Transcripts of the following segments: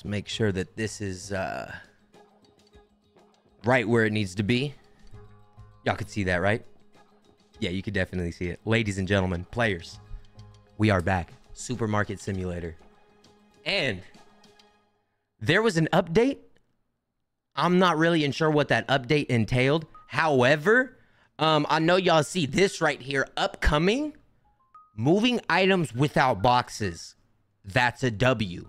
Let's make sure that this is uh, right where it needs to be. Y'all could see that, right? Yeah, you could definitely see it. Ladies and gentlemen, players, we are back. Supermarket Simulator. And there was an update. I'm not really sure what that update entailed. However, um, I know y'all see this right here upcoming. Moving items without boxes. That's a W.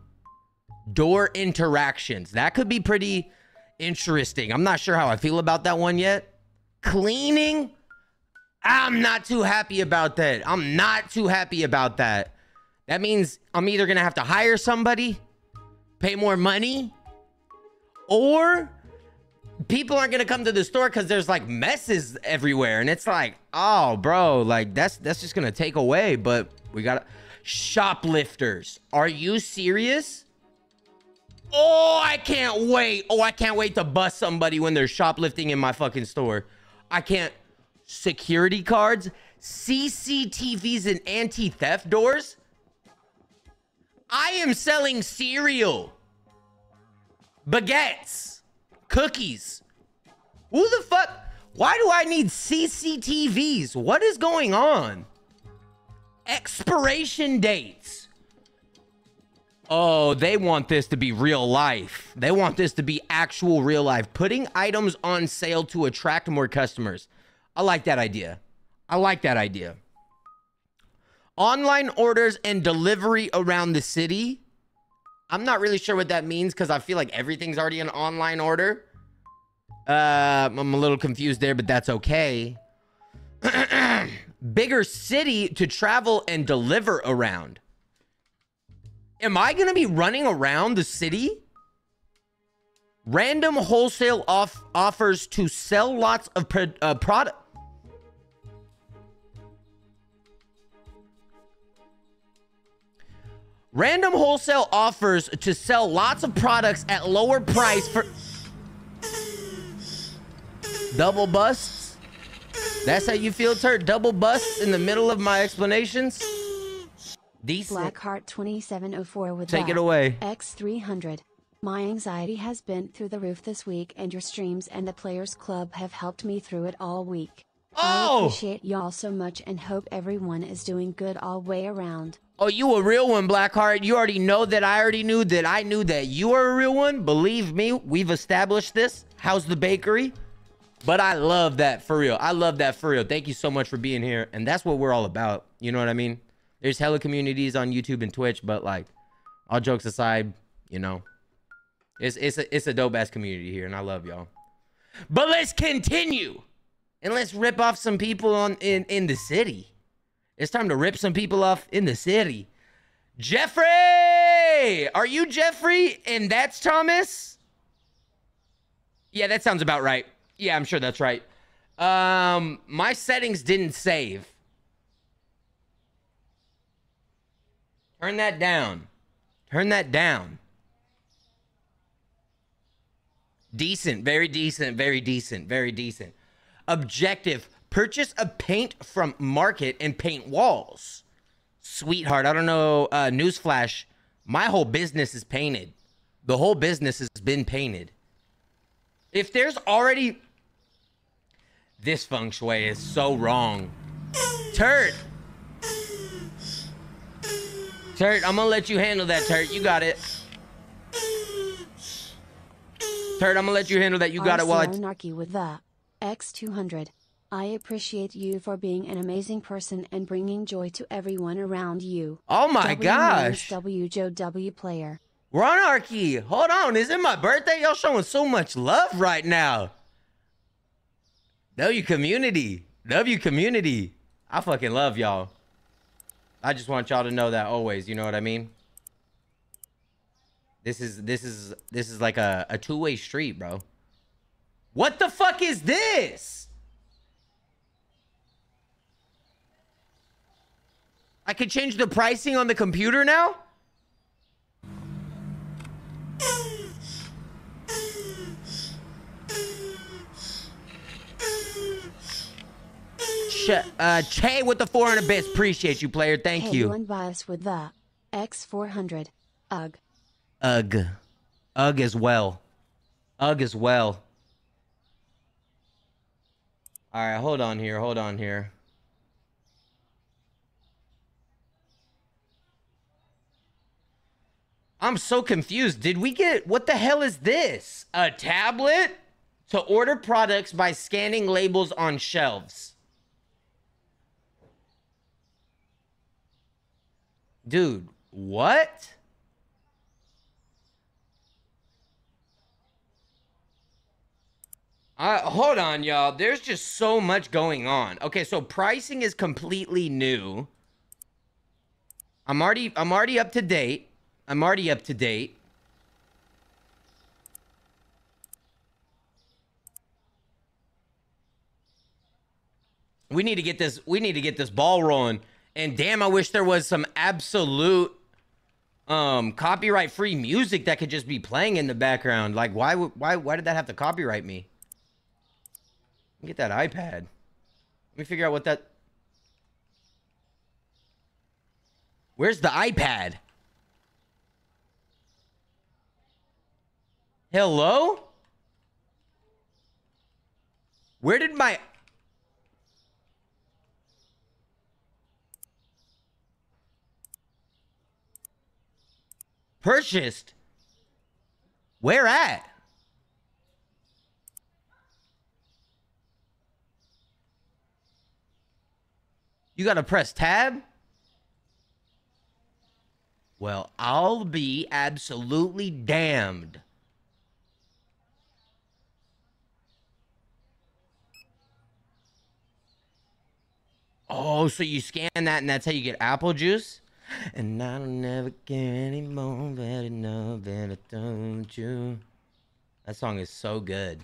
Door interactions. That could be pretty interesting. I'm not sure how I feel about that one yet. Cleaning. I'm not too happy about that. I'm not too happy about that. That means I'm either going to have to hire somebody, pay more money, or people aren't gonna come to the store because there's like messes everywhere and it's like oh bro like that's that's just gonna take away but we gotta shoplifters are you serious oh i can't wait oh i can't wait to bust somebody when they're shoplifting in my fucking store i can't security cards cctvs and anti-theft doors i am selling cereal baguettes cookies. Who the fuck? Why do I need CCTVs? What is going on? Expiration dates. Oh, they want this to be real life. They want this to be actual real life. Putting items on sale to attract more customers. I like that idea. I like that idea. Online orders and delivery around the city. I'm not really sure what that means because I feel like everything's already an online order. Uh, I'm a little confused there, but that's okay. Bigger city to travel and deliver around. Am I going to be running around the city? Random wholesale off offers to sell lots of uh, product. Random wholesale offers to sell lots of products at lower price for double busts. That's how you feel, Turt? Double busts in the middle of my explanations? Decent. Blackheart 2704 with Take that. it away. X300. My anxiety has been through the roof this week and your streams and the Players Club have helped me through it all week. I Oh! appreciate y'all so much and hope everyone is doing good all way around. Oh, you a real one, Blackheart. You already know that I already knew that I knew that you are a real one. Believe me, we've established this. How's the bakery? But I love that for real. I love that for real. Thank you so much for being here. And that's what we're all about. You know what I mean? There's hella communities on YouTube and Twitch, but like, all jokes aside, you know, it's it's a it's a dope ass community here, and I love y'all. But let's continue, and let's rip off some people on in in the city. It's time to rip some people off in the city. Jeffrey! Are you Jeffrey? And that's Thomas? Yeah, that sounds about right. Yeah, I'm sure that's right. Um, my settings didn't save. Turn that down. Turn that down. Decent, very decent, very decent, very decent. Objective purchase a paint from market and paint walls. Sweetheart, I don't know. Uh, newsflash my whole business is painted. The whole business has been painted. If there's already. This feng shui is so wrong. Turt! Turt, I'm gonna let you handle that, Turt. You got it. Turt, I'm gonna let you handle that. You got it while I. Narky with the X200. I appreciate you for being an amazing person and bringing joy to everyone around you. Oh my W gosh. W Joe W player. Ronarchy, hold on. Is it my birthday? Y'all showing so much love right now. W community. Love W community. I fucking love y'all. I just want y'all to know that always. You know what I mean? This is this is this is like a, a two-way street, bro. What the fuck is this? I can change the pricing on the computer now? Uh, Che with the 400 bits. Appreciate you, player. Thank hey, you. unbiased with the X400. Ugh. Ugh. Ugh as well. Ugh as well. All right, hold on here. Hold on here. I'm so confused. Did we get what the hell is this? A tablet to order products by scanning labels on shelves. Dude, what? Uh, hold on, y'all. There's just so much going on. Okay, so pricing is completely new. I'm already I'm already up to date. I'm already up to date. We need to get this we need to get this ball rolling. And damn, I wish there was some absolute um copyright free music that could just be playing in the background. Like why would why why did that have to copyright me? Get that iPad. Let me figure out what that Where's the iPad? Hello? Where did my purchased? Where at? You got to press tab? Well, I'll be absolutely damned. Oh, so you scan that and that's how you get apple juice? And I don't never care anymore, better know, better don't you? That song is so good.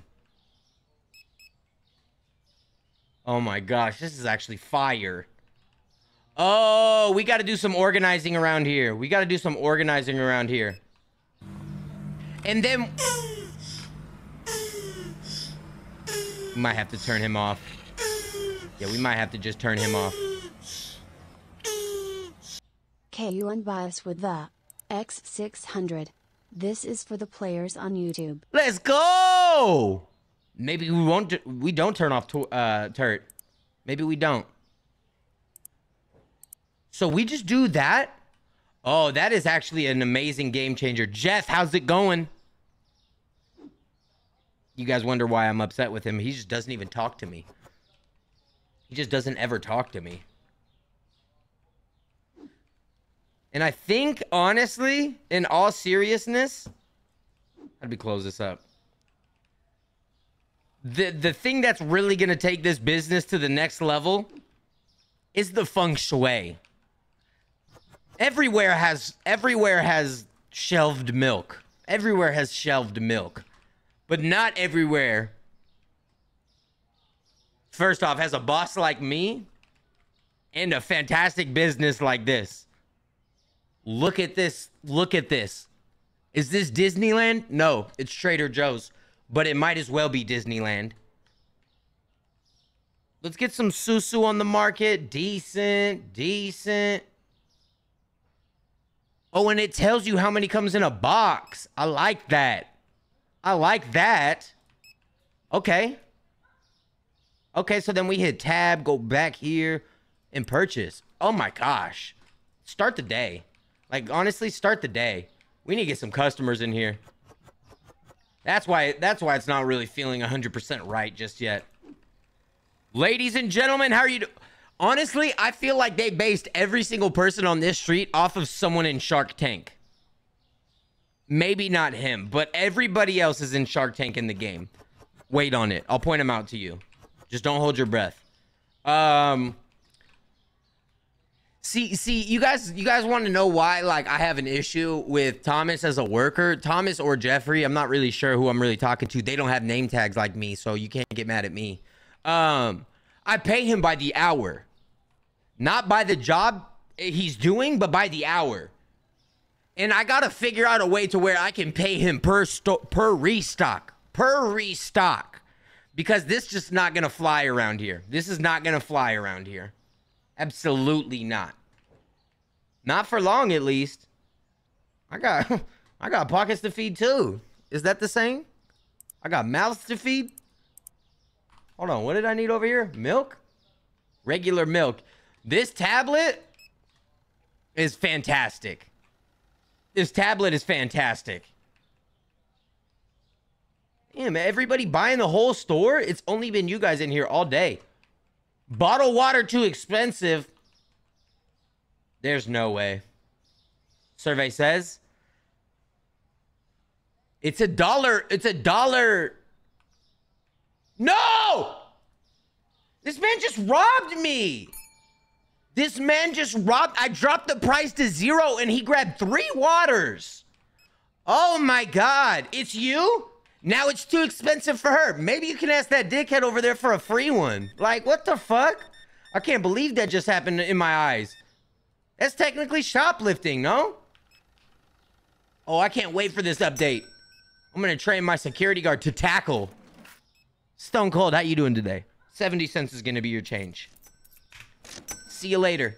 Oh my gosh, this is actually fire. Oh, we got to do some organizing around here. We got to do some organizing around here. And then... We might have to turn him off. Yeah, we might have to just turn him off. KU unbiased with the X600. This is for the players on YouTube. Let's go! Maybe we won't. We don't turn off to, uh, turret. Maybe we don't. So we just do that. Oh, that is actually an amazing game changer. Jeff, how's it going? You guys wonder why I'm upset with him. He just doesn't even talk to me. He just doesn't ever talk to me. And I think, honestly, in all seriousness, do we close this up? The the thing that's really gonna take this business to the next level is the feng shui. Everywhere has everywhere has shelved milk. Everywhere has shelved milk. But not everywhere. First off, has a boss like me and a fantastic business like this. Look at this. Look at this. Is this Disneyland? No, it's Trader Joe's, but it might as well be Disneyland. Let's get some Susu on the market. Decent, decent. Oh, and it tells you how many comes in a box. I like that. I like that. Okay. Okay, so then we hit tab, go back here, and purchase. Oh my gosh. Start the day. Like honestly, start the day. We need to get some customers in here. That's why that's why it's not really feeling 100% right just yet. Ladies and gentlemen, how are you Honestly, I feel like they based every single person on this street off of someone in Shark Tank. Maybe not him, but everybody else is in Shark Tank in the game. Wait on it. I'll point them out to you. Just don't hold your breath. Um See, see, you guys, you guys want to know why? Like, I have an issue with Thomas as a worker. Thomas or Jeffrey, I'm not really sure who I'm really talking to. They don't have name tags like me, so you can't get mad at me. Um, I pay him by the hour, not by the job he's doing, but by the hour. And I gotta figure out a way to where I can pay him per per restock, per restock, because this just not gonna fly around here. This is not gonna fly around here. Absolutely not. Not for long, at least. I got I got pockets to feed too. Is that the same? I got mouths to feed. Hold on, what did I need over here? Milk? Regular milk. This tablet is fantastic. This tablet is fantastic. Damn, everybody buying the whole store? It's only been you guys in here all day. Bottled water too expensive. There's no way. Survey says it's a dollar. It's a dollar. No! This man just robbed me. This man just robbed. I dropped the price to zero and he grabbed three waters. Oh my God. It's you? Now it's too expensive for her. Maybe you can ask that dickhead over there for a free one. Like, what the fuck? I can't believe that just happened in my eyes. That's technically shoplifting, no? Oh, I can't wait for this update. I'm gonna train my security guard to tackle. Stone Cold, how you doing today? 70 cents is gonna be your change. See you later.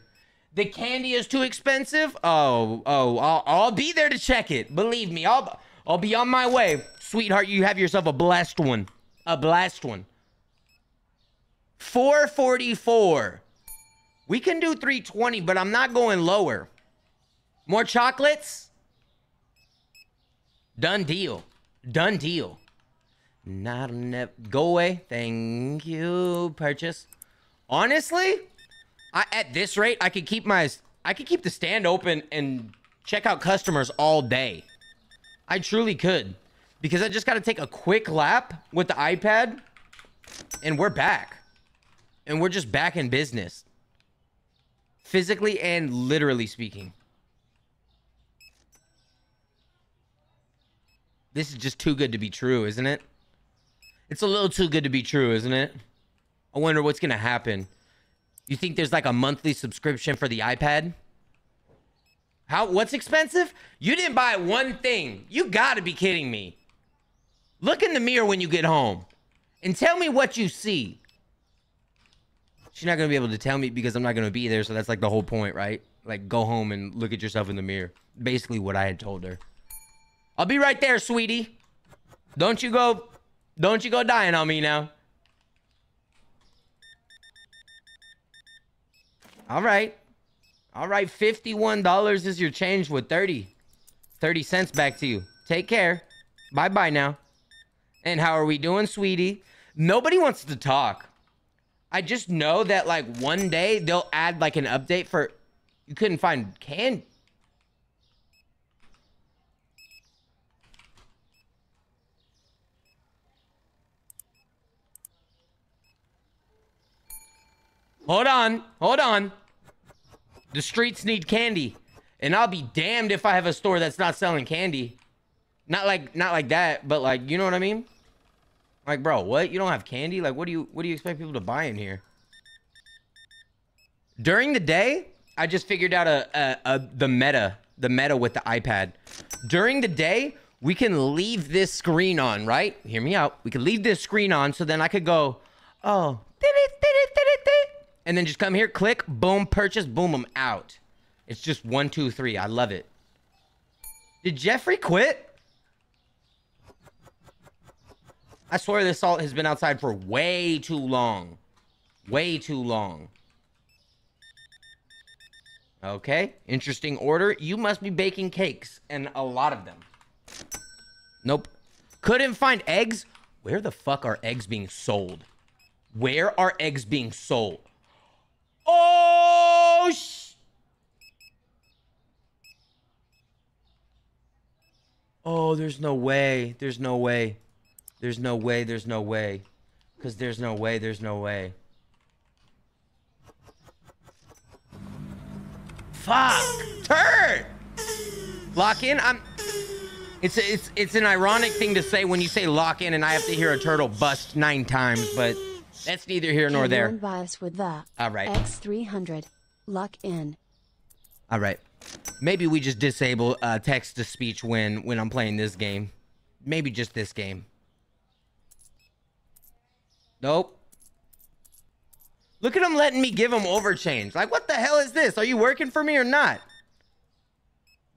The candy is too expensive? Oh, oh, I'll, I'll be there to check it. Believe me, I'll, I'll be on my way. Sweetheart, you have yourself a blessed one. A blessed one. 444. We can do 320, but I'm not going lower. More chocolates? Done deal. Done deal. Not ne- go away. Thank you. Purchase. Honestly, I, at this rate, I could keep my I could keep the stand open and check out customers all day. I truly could. Because I just got to take a quick lap with the iPad and we're back. And we're just back in business. Physically and literally speaking. This is just too good to be true, isn't it? It's a little too good to be true, isn't it? I wonder what's going to happen. You think there's like a monthly subscription for the iPad? How what's expensive? You didn't buy one thing. You got to be kidding me. Look in the mirror when you get home and tell me what you see. She's not to be able to tell me because I'm not to be there, so that's like the whole point, right? Like go home and look at yourself in the mirror. Basically what I had told her. I'll be right there, sweetie. Don't you go don't you go dying on me now. All right. All right, $51 is your change with 30. 30 cents back to you. Take care. Bye-bye now. And how are we doing, sweetie? Nobody wants to talk. I just know that like one day they'll add like an update for you couldn't find can Hold on. Hold on. The streets need candy. And I'll be damned if I have a store that's not selling candy. Not like not like that, but like, you know what I mean? Like, bro, what? You don't have candy? Like, what do you what do you expect people to buy in here? During the day, I just figured out a, a, a the meta, the meta with the iPad. During the day, we can leave this screen on, right? Hear me out. We can leave this screen on so then I could go, oh, and then just come here, click, boom, purchase, boom, I'm out. It's just one, two, three. I love it. Did Jeffrey quit? I swear this salt has been outside for way too long. Way too long. Okay, interesting order. You must be baking cakes, and a lot of them. Nope. Couldn't find eggs? Where the fuck are eggs being sold? Where are eggs being sold? Oh, sh- Oh, there's no way. There's no way. There's no way. There's no way. Because there's no way. There's no way. Fuck. Turn. Lock in. I'm. It's a, it's it's an ironic thing to say when you say lock in, and I have to hear a turtle bust nine times, but. That's neither here nor there. bias with the All right. X300. Lock in. All right. Maybe we just disable uh, text to speech when when I'm playing this game. Maybe just this game. Nope. Look at him letting me give him overchange. Like, what the hell is this? Are you working for me or not?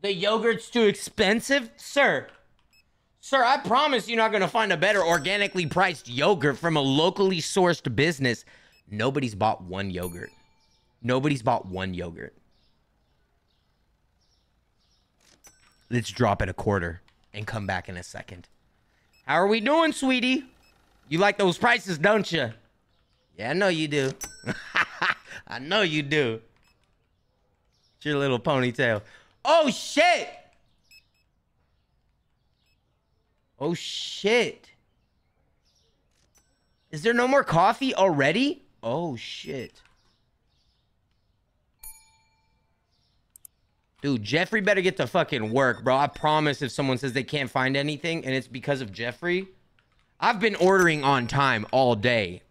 The yogurt's too expensive? Sir, sir, I promise you're not going to find a better organically priced yogurt from a locally sourced business. Nobody's bought one yogurt. Nobody's bought one yogurt. Let's drop it a quarter and come back in a second. How are we doing, sweetie? You like those prices, don't you? Yeah, I know you do. I know you do. It's your little ponytail. Oh, shit! Oh, shit. Is there no more coffee already? Oh, shit. Dude, Jeffrey better get to fucking work, bro. I promise if someone says they can't find anything and it's because of Jeffrey, I've been ordering on time all day.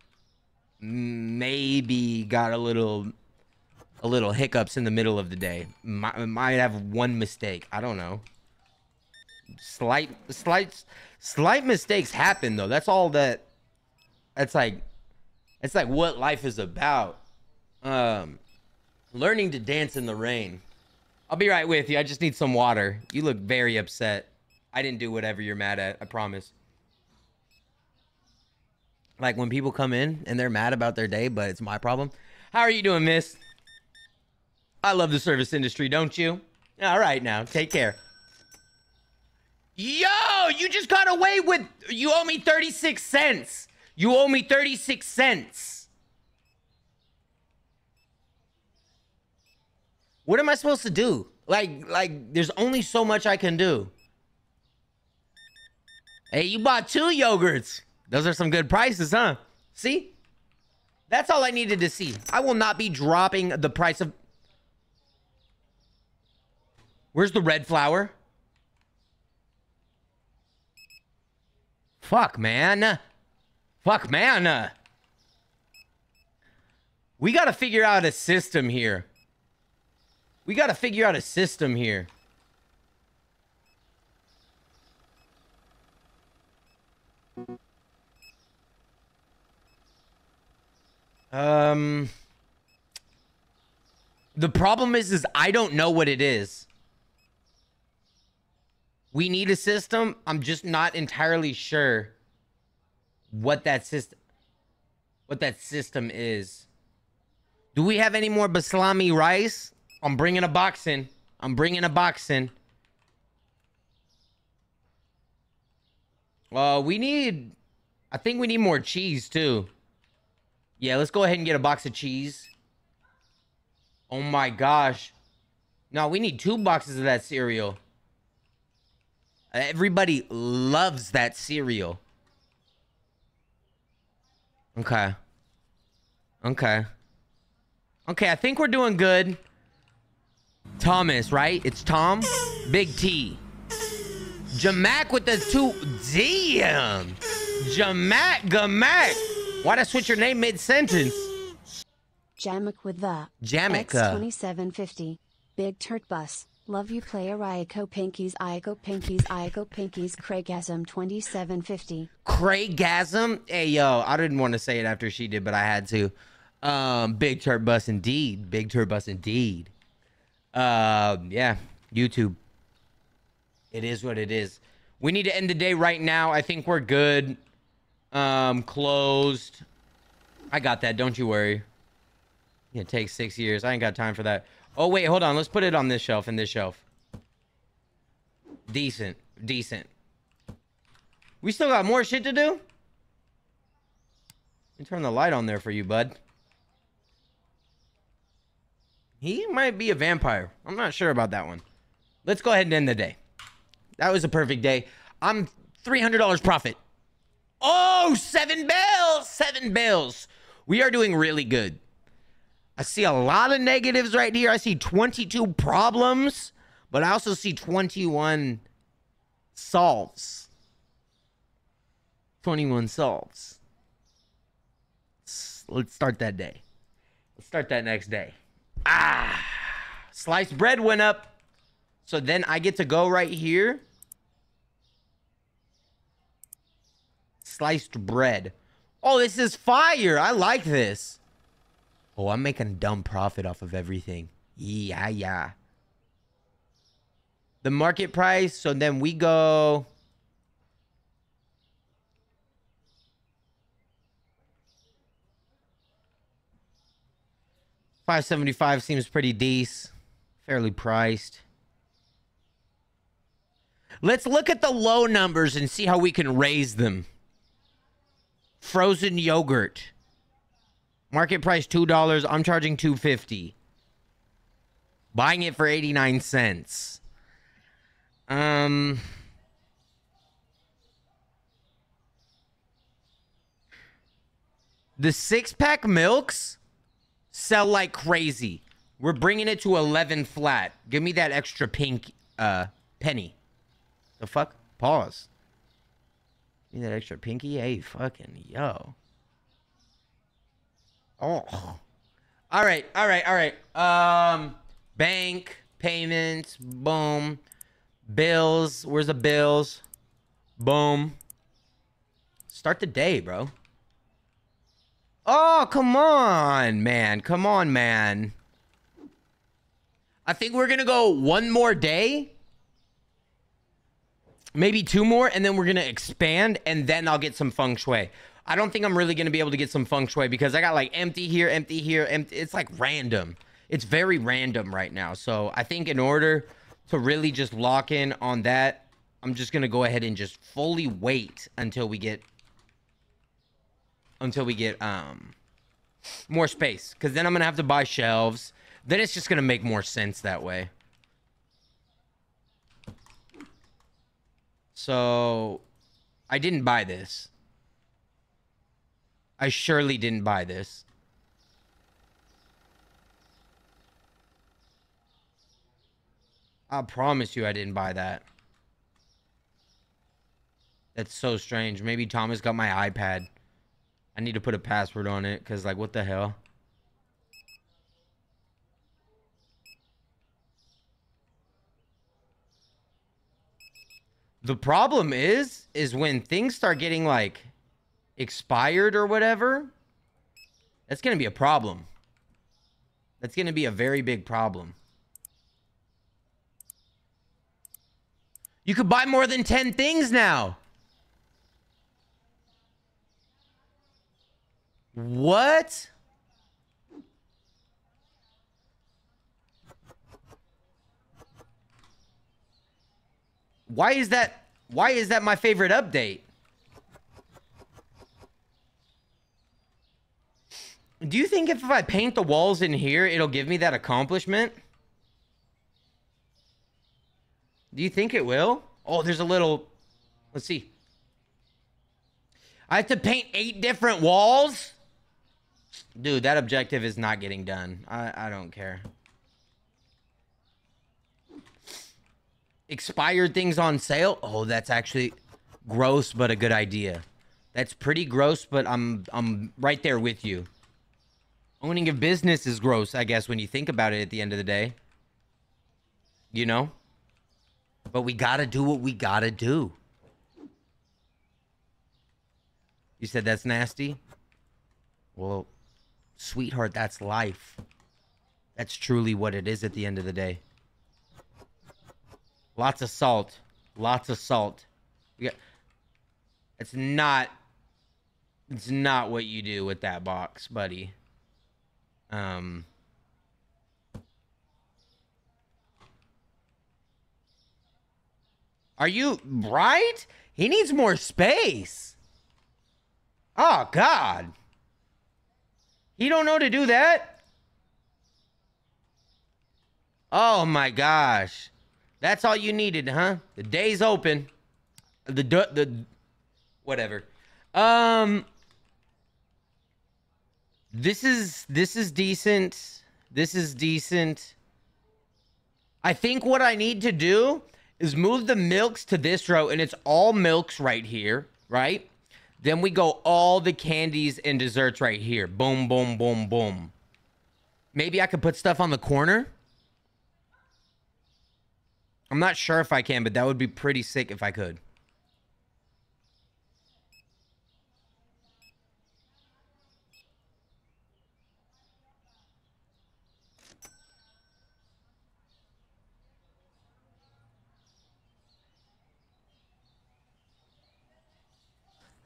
Maybe got a little a little hiccups in the middle of the day. Might, might have one mistake. I don't know. Slight slight slight mistakes happen though. That's all that that's like it's like what life is about. Um learning to dance in the rain. I'll be right with you. I just need some water. You look very upset. I didn't do whatever you're mad at. I promise. Like when people come in and they're mad about their day, but it's my problem. How are you doing, miss? I love the service industry, don't you? All right, now. Take care. Yo, you just got away with. You owe me 36 cents. You owe me 36 cents. What am I supposed to do? Like, like, there's only so much I can do. Hey, you bought two yogurts. Those are some good prices, huh? See? That's all I needed to see. I will not be dropping the price of... Where's the red flower? Fuck, man. Fuck, man. We got to figure out a system here. We got to figure out a system here. Um, the problem is, is I don't know what it is. We need a system. I'm just not entirely sure what that system, what that system is. Do we have any more basmati rice? I'm bringing a box in. I'm bringing a box in. Uh, we need... I think we need more cheese, too. Yeah, let's go ahead and get a box of cheese. Oh my gosh. No, we need two boxes of that cereal. Everybody loves that cereal. Okay. Okay. Okay, I think we're doing good. Thomas, right? It's Tom. Big T. Jamak with the two. Damn. Jamak, Gamak. Why'd I switch your name mid sentence? Jamak with the Jamak. X2750. Big Turt Bus. Love you player Ico Pinkies Ico Pinkies Ico Pinkies Craigasm 2750. Craigasm? Hey yo, I didn't want to say it after she did, but I had to. Um, big Turt Bus indeed. Big Turt Bus indeed. Uh, yeah, YouTube. It is what it is. We need to end the day right now. I think we're good. Um, closed. I got that. Don't you worry. It takes six years. I ain't got time for that. Oh, wait, hold on. Let's put it on this shelf and this shelf. Decent. Decent. We still got more shit to do? Let me turn the light on there for you, bud. He might be a vampire. I'm not sure about that one. Let's go ahead and end the day. That was a perfect day. I'm $300 profit. Oh, seven bells. Seven bells. We are doing really good. I see a lot of negatives right here. I see 22 problems, but I also see 21 solves. 21 solves. Let's start that day. Let's start that next day. Ah, sliced bread went up. So then I get to go right here. Sliced bread. Oh, this is fire. I like this. Oh, I'm making dumb profit off of everything. Yeah, yeah. the market price. So then we go. Five seventy five seems pretty decent, fairly priced. Let's look at the low numbers and see how we can raise them. Frozen yogurt. Market price $2. I'm charging 250. Buying it for 89 cents. Um The six-pack milks sell like crazy. We're bringing it to 11 flat. Give me that extra pink uh penny. The fuck? Pause. Need that extra pinky? Hey, fucking yo. Oh. All right, all right, all right. Um, bank payments, boom. Bills, where's the bills? Boom. Start the day, bro. Oh, come on, man. Come on, man. I think we're gonna go one more day maybe two more, and then we're gonna expand, and then I'll get some feng shui. I don't think I'm really gonna be able to get some feng shui because I got like empty here, empty here, empty. It's like random. It's very random right now. So I think in order to really just lock in on that, I'm just gonna go ahead and just fully wait until we get until we get um more space. Cause then I'm gonna have to buy shelves. Then it's just gonna make more sense that way. So I didn't buy this. I surely didn't buy this. I promise you I didn't buy that. That's so strange. Maybe Thomas got my iPad. I need to put a password on it because, like, what the hell? The problem is, is when things start getting like expired or whatever, that's going to be a problem. That's going to be a very big problem. You could buy more than 10 things now. What? Why is that why is that my favorite update? Do you think if I paint the walls in here, it'll give me that accomplishment? Do you think it will? Oh, there's a little... Let's see. I have to paint eight different walls? Dude, that objective is not getting done. I, I don't care. Expired things on sale. Oh, that's actually gross, but a good idea. That's pretty gross, but I'm I'm right there with you. Owning a business is gross, I guess, when you think about it at the end of the day. You know? But we gotta do what we gotta do. You said that's nasty? Well, sweetheart, that's life. That's truly what it is at the end of the day. Lots of salt. Lots of salt. Yeah. It's not it's not what you do with that box, buddy. Um Are you right? He needs more space. Oh god. He don't know to do that? Oh my gosh. That's all you needed, huh? The day's open. The the whatever. Um This is this is decent. This is decent. I think what I need to do is move the milks to this row and it's all milks right here, right? Then we go all the candies and desserts right here. Boom, boom, boom, boom. Maybe I could put stuff on the corner. I'm not sure if I can, but that would be pretty sick if I could.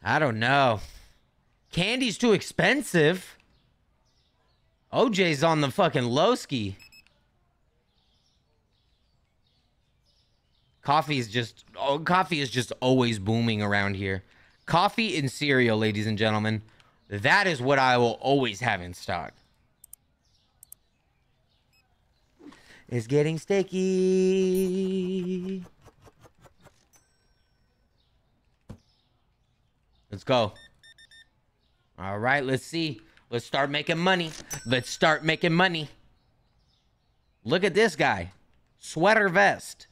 I don't know. Candy's too expensive. OJ's on the fucking low ski. Coffee is just oh, coffee is just always booming around here. Coffee and cereal, ladies and gentlemen. That is what I will always have in stock. It's getting sticky. Let's go. All right, let's see. Let's start making money. Let's start making money. Look at this guy. Sweater vest.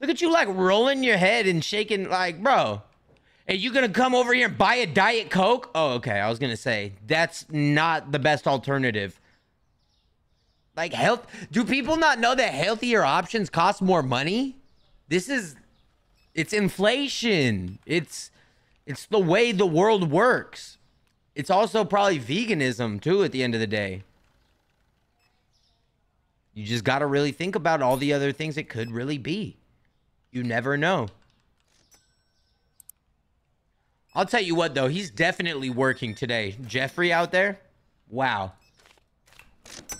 Look at you like rolling your head and shaking like, bro. Are you gonna come over here and buy a Diet Coke? Oh, okay. I was gonna say that's not the best alternative. Like health do people not know that healthier options cost more money? This is it's inflation. It's it's the way the world works. It's also probably veganism too at the end of the day. You just got to really think about all the other things it could really be. You never know. I'll tell you what though, he's definitely working today. Jeffrey out there? Wow.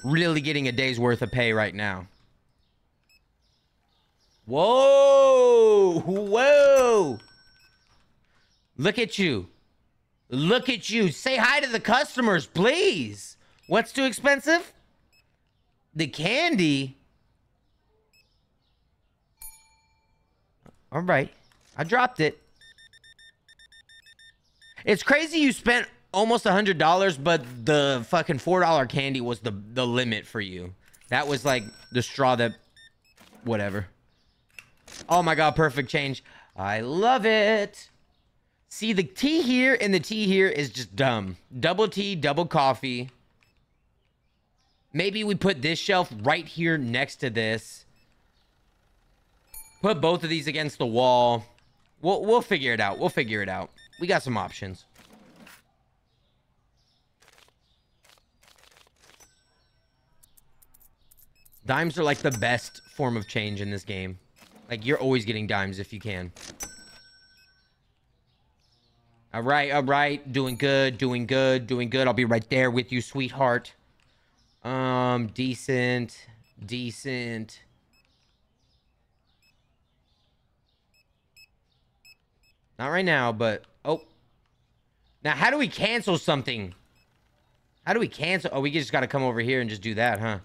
Really getting a day's worth of pay right now. Whoa! Whoa! Look at you. Look at you. Say hi to the customers, please. What's too expensive? The candy. All right. I dropped it. It's crazy you spent almost a hundred dollars, but the fucking four dollar candy was the the limit for you. That was like the straw that whatever. Oh my god, perfect change. I love it. See, the tea here and the tea here is just dumb. Double tea, double coffee. Maybe we put this shelf right here next to this. Put both of these against the wall. We'll, we'll figure it out. We'll figure it out. We got some options. Dimes are like the best form of change in this game. Like, you're always getting dimes if you can. All right, all right. Doing good, doing good, doing good. I'll be right there with you, sweetheart. Um, decent, decent. Not right now, but... Oh. Now, how do we cancel something? How do we cancel? Oh, we just got to come over here and just do that, huh?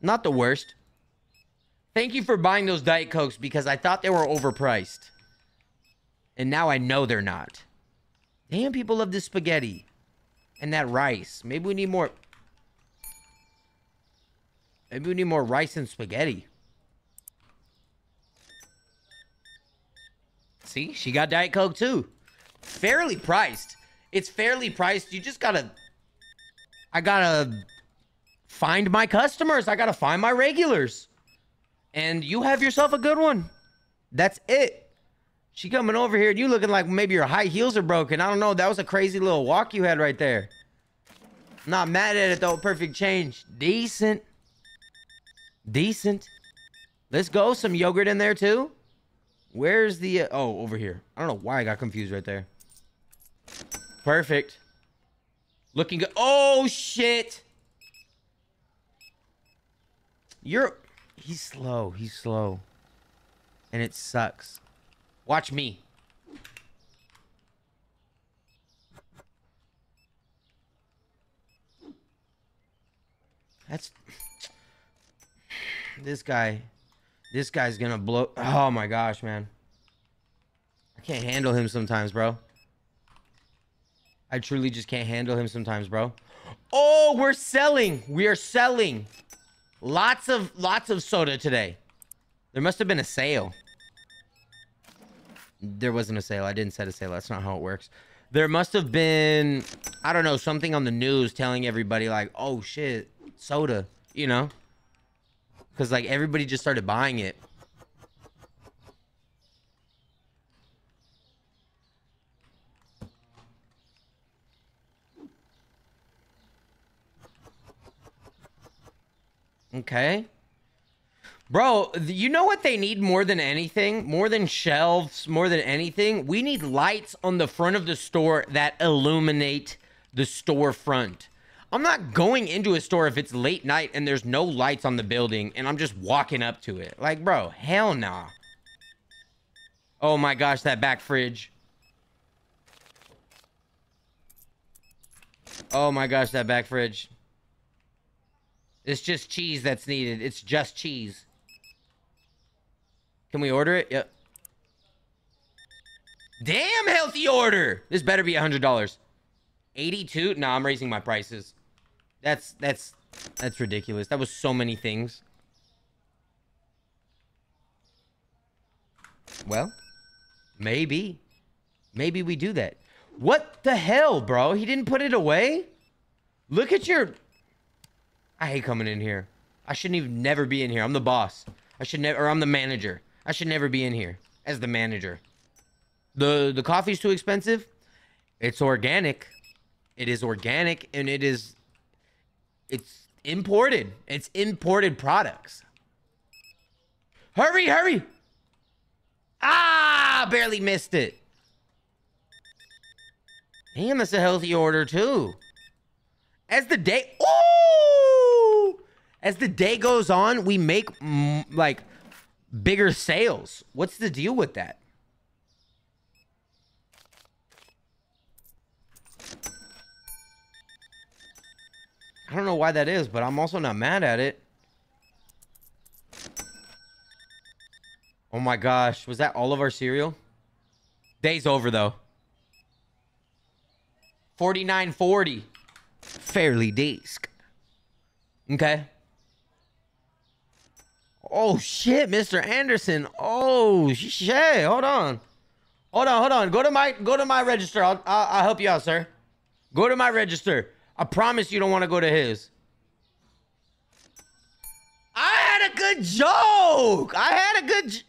Not the worst. Thank you for buying those Diet Cokes because I thought they were overpriced. And now I know they're not. Damn, people love this spaghetti. And that rice. Maybe we need more... Maybe we need more rice and spaghetti. See, she got Diet Coke too. Fairly priced. It's fairly priced. You just gotta... I gotta find my customers. I gotta find my regulars. And you have yourself a good one. That's it. She coming over here and you looking like maybe your high heels are broken. I don't know. That was a crazy little walk you had right there. Not mad at it though. Perfect change. Decent. Decent. Let's go. Some yogurt in there too. Where's the... Uh, oh, over here. I don't know why I got confused right there. Perfect. Looking good. Oh, shit. You're... He's slow. He's slow. And it sucks. Watch me. That's... This guy... This guy's gonna blow... Oh my gosh, man. I can't handle him sometimes, bro. I truly just can't handle him sometimes, bro. Oh, we're selling. We are selling. Lots of lots of soda today. There must have been a sale. There wasn't a sale. I didn't set a sale. That's not how it works. There must have been, I don't know, something on the news telling everybody like, oh shit, soda, you know? Because like everybody just started buying it. Okay. Bro, you know what they need more than anything? More than shelves, more than anything? We need lights on the front of the store that illuminate the storefront. I'm not going into a store if it's late night and there's no lights on the building and I'm just walking up to it. Like, bro, hell nah. Oh my gosh, that back fridge. Oh my gosh, that back fridge. It's just cheese that's needed. It's just cheese. Can we order it? Yep. Damn healthy order. This better be a hundred dollars. 82? No, I'm raising my prices. That's that's that's ridiculous. That was so many things. Well, maybe. Maybe we do that. What the hell, bro? He didn't put it away? Look at your I hate coming in here. I shouldn't even never be in here. I'm the boss. I should never or I'm the manager. I should never be in here as the manager. The the coffee's too expensive. It's organic. It is organic and it is it's imported. It's imported products. Hurry, hurry. Ah, barely missed it. Damn, that's a healthy order too. As the day, oh, as the day goes on, we make like bigger sales. What's the deal with that? I don't know why that is, but I'm also not mad at it. Oh my gosh, was that all of our cereal? Day's over though. 4940. Fairly disc. Okay. Oh shit, Mr. Anderson. Oh shit. Hold on. Hold on, hold on. Go to my go to my register. I'll I'll, I'll help you out, sir. Go to my register. I promise you don't want to go to his. I had a good joke. I had a good.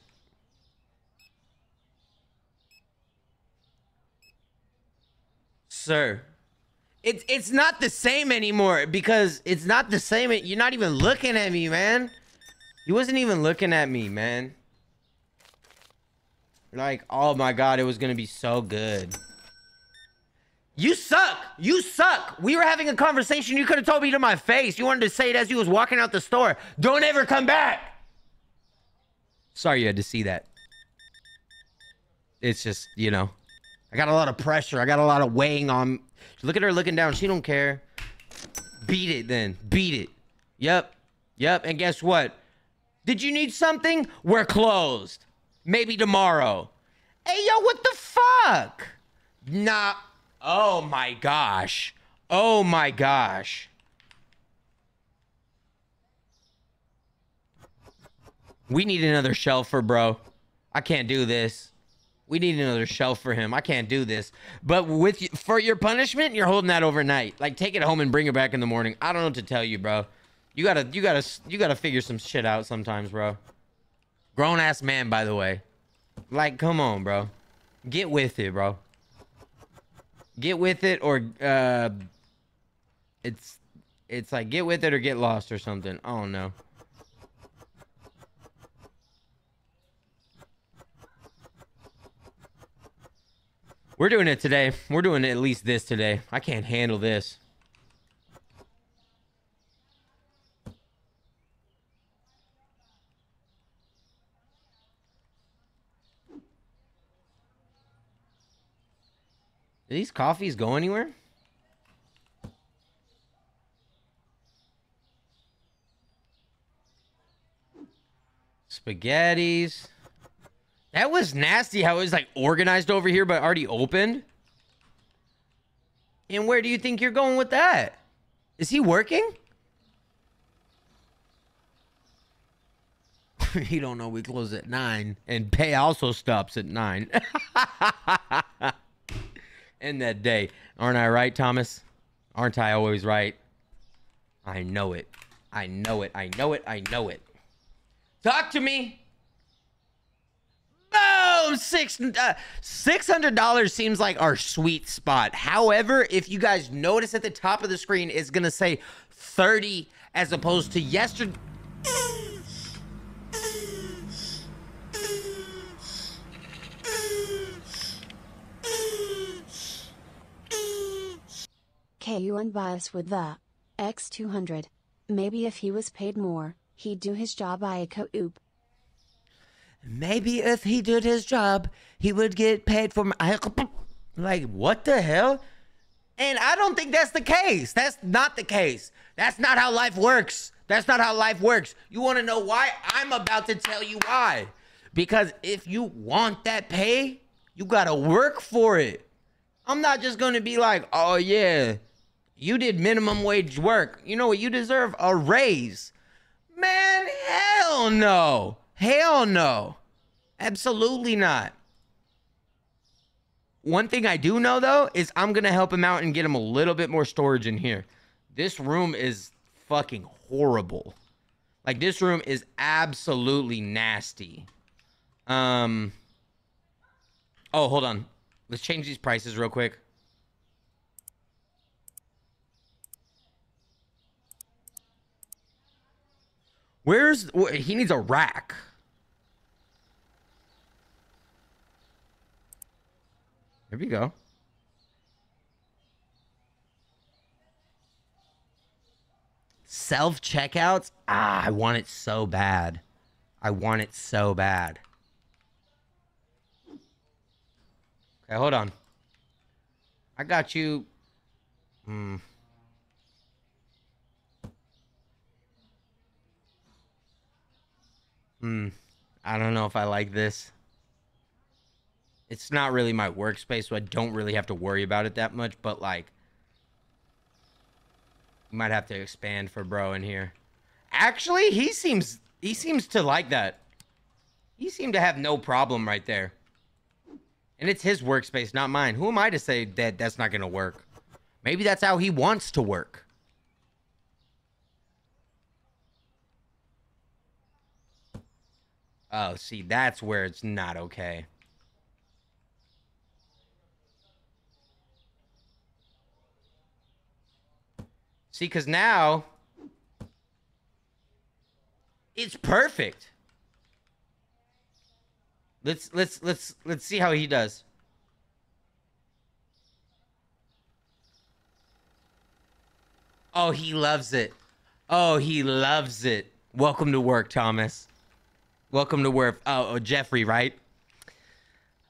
Sir, it's it's not the same anymore because it's not the same. You're not even looking at me, man. He wasn't even looking at me, man. Like, oh my god, it was gonna be so good. You suck. You suck. We were having a conversation. You could have told me to my face. You wanted to say it as you was walking out the store. Don't ever come back. Sorry you had to see that. It's just, you know, I got a lot of pressure. I got a lot of weighing on. Look at her looking down. She don't care. Beat it then. Beat it. Yep. Yep. And guess what? Did you need something? We're closed. Maybe tomorrow. Hey, yo, what the fuck? Nah. Oh my gosh. Oh my gosh. We need another shelf for bro. I can't do this. We need another shelf for him. I can't do this. But with for your punishment, you're holding that overnight. Like take it home and bring it back in the morning. I don't know what to tell you, bro. You gotta, you gotta, you gotta figure some shit out sometimes, bro. Grown ass man, by the way. Like, come on, bro. Get with it, bro. Get with it, or uh, it's, it's like get with it or get lost or something. I don't know. We're doing it today. We're doing at least this today. I can't handle this. These coffees go anywhere? Spaghettis. That was nasty how it was like organized over here but already opened. And where do you think you're going with that? Is he working? he don't know we close at 9 and pay also stops at 9. in that day. Aren't I right, Thomas? Aren't I always right? I know it. I know it. I know it. I know it. Talk to me. Boom! Six uh, six hundred dollars seems like our sweet spot. However, if you guys notice at the top of the screen, it's gonna say thirty as opposed to yesterday. KU unbiased with the X200. Maybe if he was paid more, he'd do his job Ayako oop. Maybe if he did his job, he would get paid for my. Like, what the hell? And I don't think that's the case. That's not the case. That's not how life works. That's not how life works. You want to know why? I'm about to tell you why. Because if you want that pay, you got to work for it. I'm not just going to be like, oh, yeah, you did minimum wage work. You know what? You deserve a raise. Man, hell no. Hell no. Absolutely not. One thing I do know though is I'm gonna help him out and get him a little bit more storage in here. This room is fucking horrible. Like this room is absolutely nasty. Um. Oh, hold on. Let's change these prices real quick. Where's he needs a rack? There we go. Self checkouts? Ah, I want it so bad. I want it so bad. Okay, hold on. I got you. Hmm. Hmm. I don't know if I like this it's not really my workspace, so I don't really have to worry about it that much. But like, might have to expand for bro in here. Actually, he seems he seems to like that. He seemed to have no problem right there. And it's his workspace, not mine. Who am I to say that that's not going to work? Maybe that's how he wants to work. Oh, see, that's where it's not okay. See, because now it's perfect. Let's let's let's let's see how he does. Oh, he loves it. Oh, he loves it. Welcome to work, Thomas. Welcome to work. Oh, oh Jeffrey, right?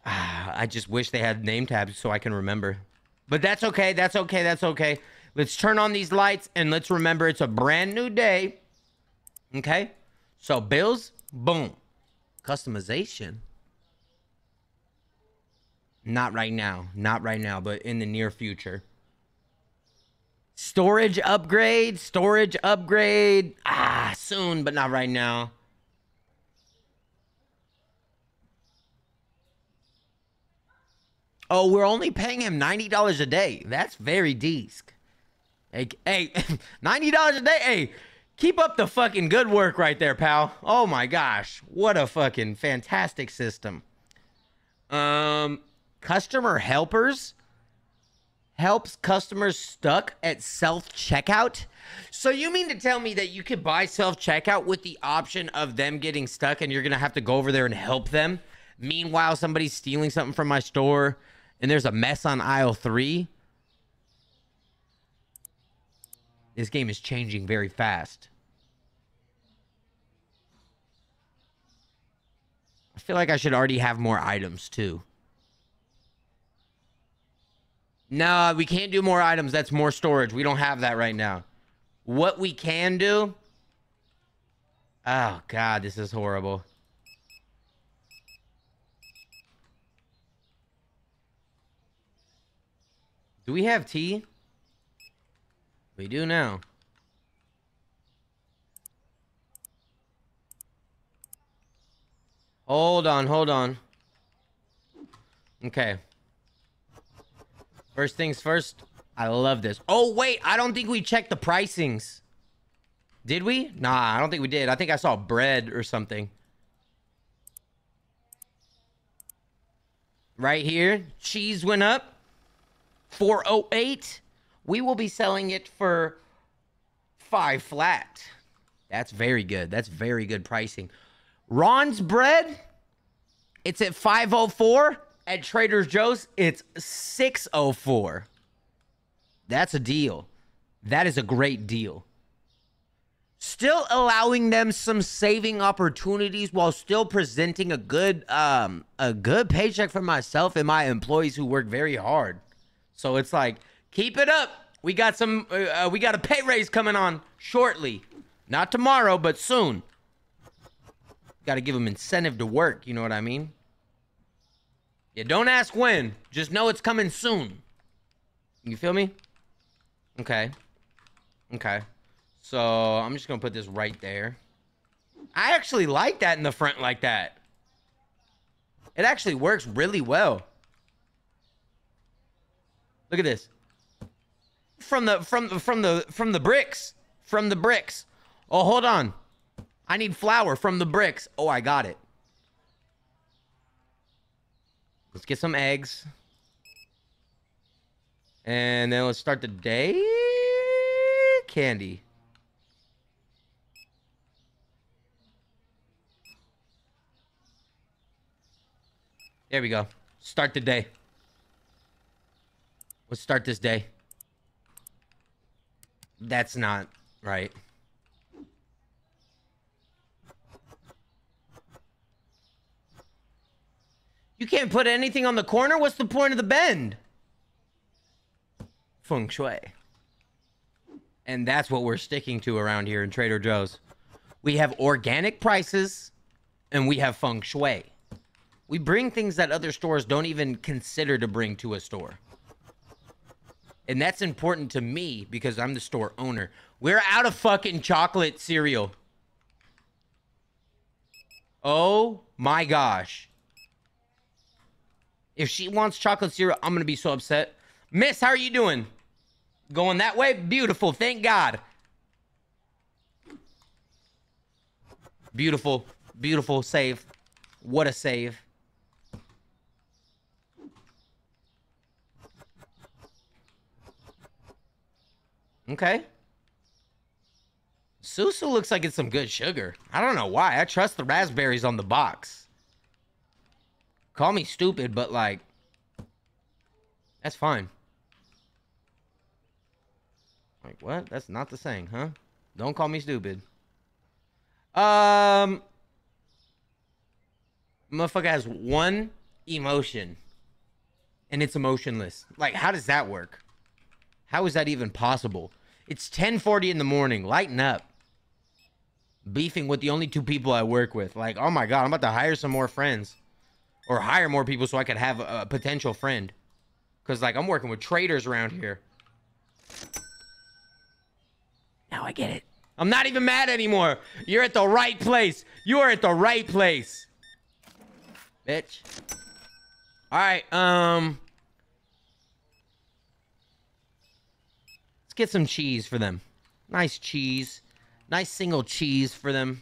Ah, I just wish they had name tabs so I can remember. But that's okay. That's okay. That's okay. Let's turn on these lights and let's remember it's a brand new day. Okay? So bills, boom. Customization. Not right now. Not right now, but in the near future. Storage upgrade, storage upgrade. Ah, soon, but not right now. Oh, we're only paying him $90 a day. That's very desk. Hey, hey, ninety dollars a day. Hey, keep up the fucking good work right there, pal. Oh my gosh, what a fucking fantastic system. Um, customer helpers helps customers stuck at self checkout. So you mean to tell me that you could buy self checkout with the option of them getting stuck, and you're gonna have to go over there and help them? Meanwhile, somebody's stealing something from my store, and there's a mess on aisle three. This game is changing very fast. I feel like I should already have more items too. No, we can't do more items. That's more storage. We don't have that right now. What we can do... Oh, God, this is horrible. Do we have tea? We do now. Hold on, hold on. Okay. First things first. I love this. Oh, wait. I don't think we checked the pricings. Did we? Nah, I don't think we did. I think I saw bread or something. Right here. Cheese went up. 408 we will be selling it for five flat. That's very good. That's very good pricing. Ron's bread, it's at 504. At Trader Joe's, it's 604. That's a deal. That is a great deal. Still allowing them some saving opportunities while still presenting a good um a good paycheck for myself and my employees who work very hard. So it's like keep it up. We got some uh, uh we got a pay raise coming on shortly. Not tomorrow, but soon. Got to give them incentive to work, you know what I mean? Yeah, don't ask when. Just know it's coming soon. You feel me? Okay. Okay. So I'm just gonna put this right there. I actually like that in the front like that. It actually works really well. Look at this. From the from from the from the bricks. From the bricks. Oh, hold on. I need flour from the bricks. Oh, I got it. Let's get some eggs. And then let's start the day. Candy. There we go. Start the day. Let's start this day. That's not right. You can't put anything on the corner? What's the point of the bend? Feng Shui. And that's what we're sticking to around here in Trader Joe's. We have organic prices and we have feng shui. We bring things that other stores don't even consider to bring to a store. And that's important to me because I'm the store owner. We're out of fucking chocolate cereal. Oh my gosh. If she wants chocolate cereal, I'm going to be so upset. Miss, how are you doing? Going that way? Beautiful. Thank God. Beautiful. Beautiful save. What a save. Okay. Susu looks like it's some good sugar. I don't know why. I trust the raspberries on the box. Call me stupid, but like, that's fine. Like, what? That's not the saying, huh? Don't call me stupid. Um, motherfucker has one emotion, and it's emotionless. Like, how does that work? How is that even possible? It's 10:40 in the morning. Lighten up. Beefing with the only two people I work with. Like, oh my god, I'm about to hire some more friends or hire more people so I could have a, a potential friend. Cause like I'm working with traders around here. Now I get it. I'm not even mad anymore. You're at the right place. You are at the right place. Bitch. All right, um get some cheese for them. Nice cheese. Nice single cheese for them.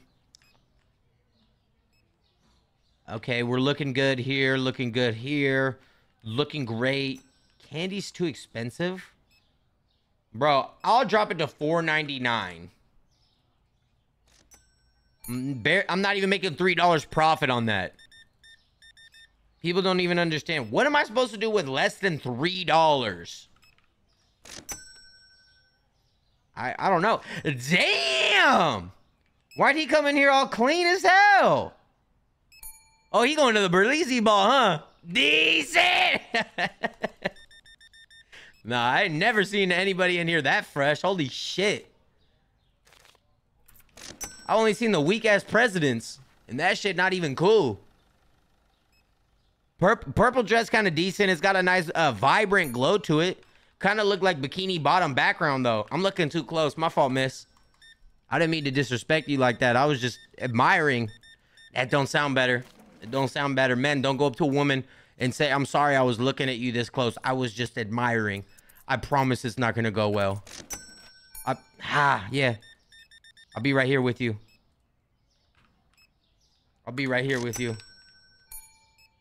Okay, we're looking good here, looking good here, looking great. Candy's too expensive. Bro, I'll drop it to $4.99. Mm, I'm not even making $3 profit on that. People don't even understand. What am I supposed to do with less than $3? I, I don't know. Damn! Why'd he come in here all clean as hell? Oh, he going to the Berlizzi ball, huh? Decent! nah, I ain't never seen anybody in here that fresh. Holy shit. I only seen the weak-ass presidents. And that shit not even cool. Pur purple dress kind of decent. It's got a nice, uh, vibrant glow to it. Kind of look like bikini bottom background, though. I'm looking too close. My fault, miss. I didn't mean to disrespect you like that. I was just admiring. That don't sound better. It don't sound better. Men, don't go up to a woman and say, I'm sorry I was looking at you this close. I was just admiring. I promise it's not going to go well. I, ah, yeah. I'll be right here with you. I'll be right here with you.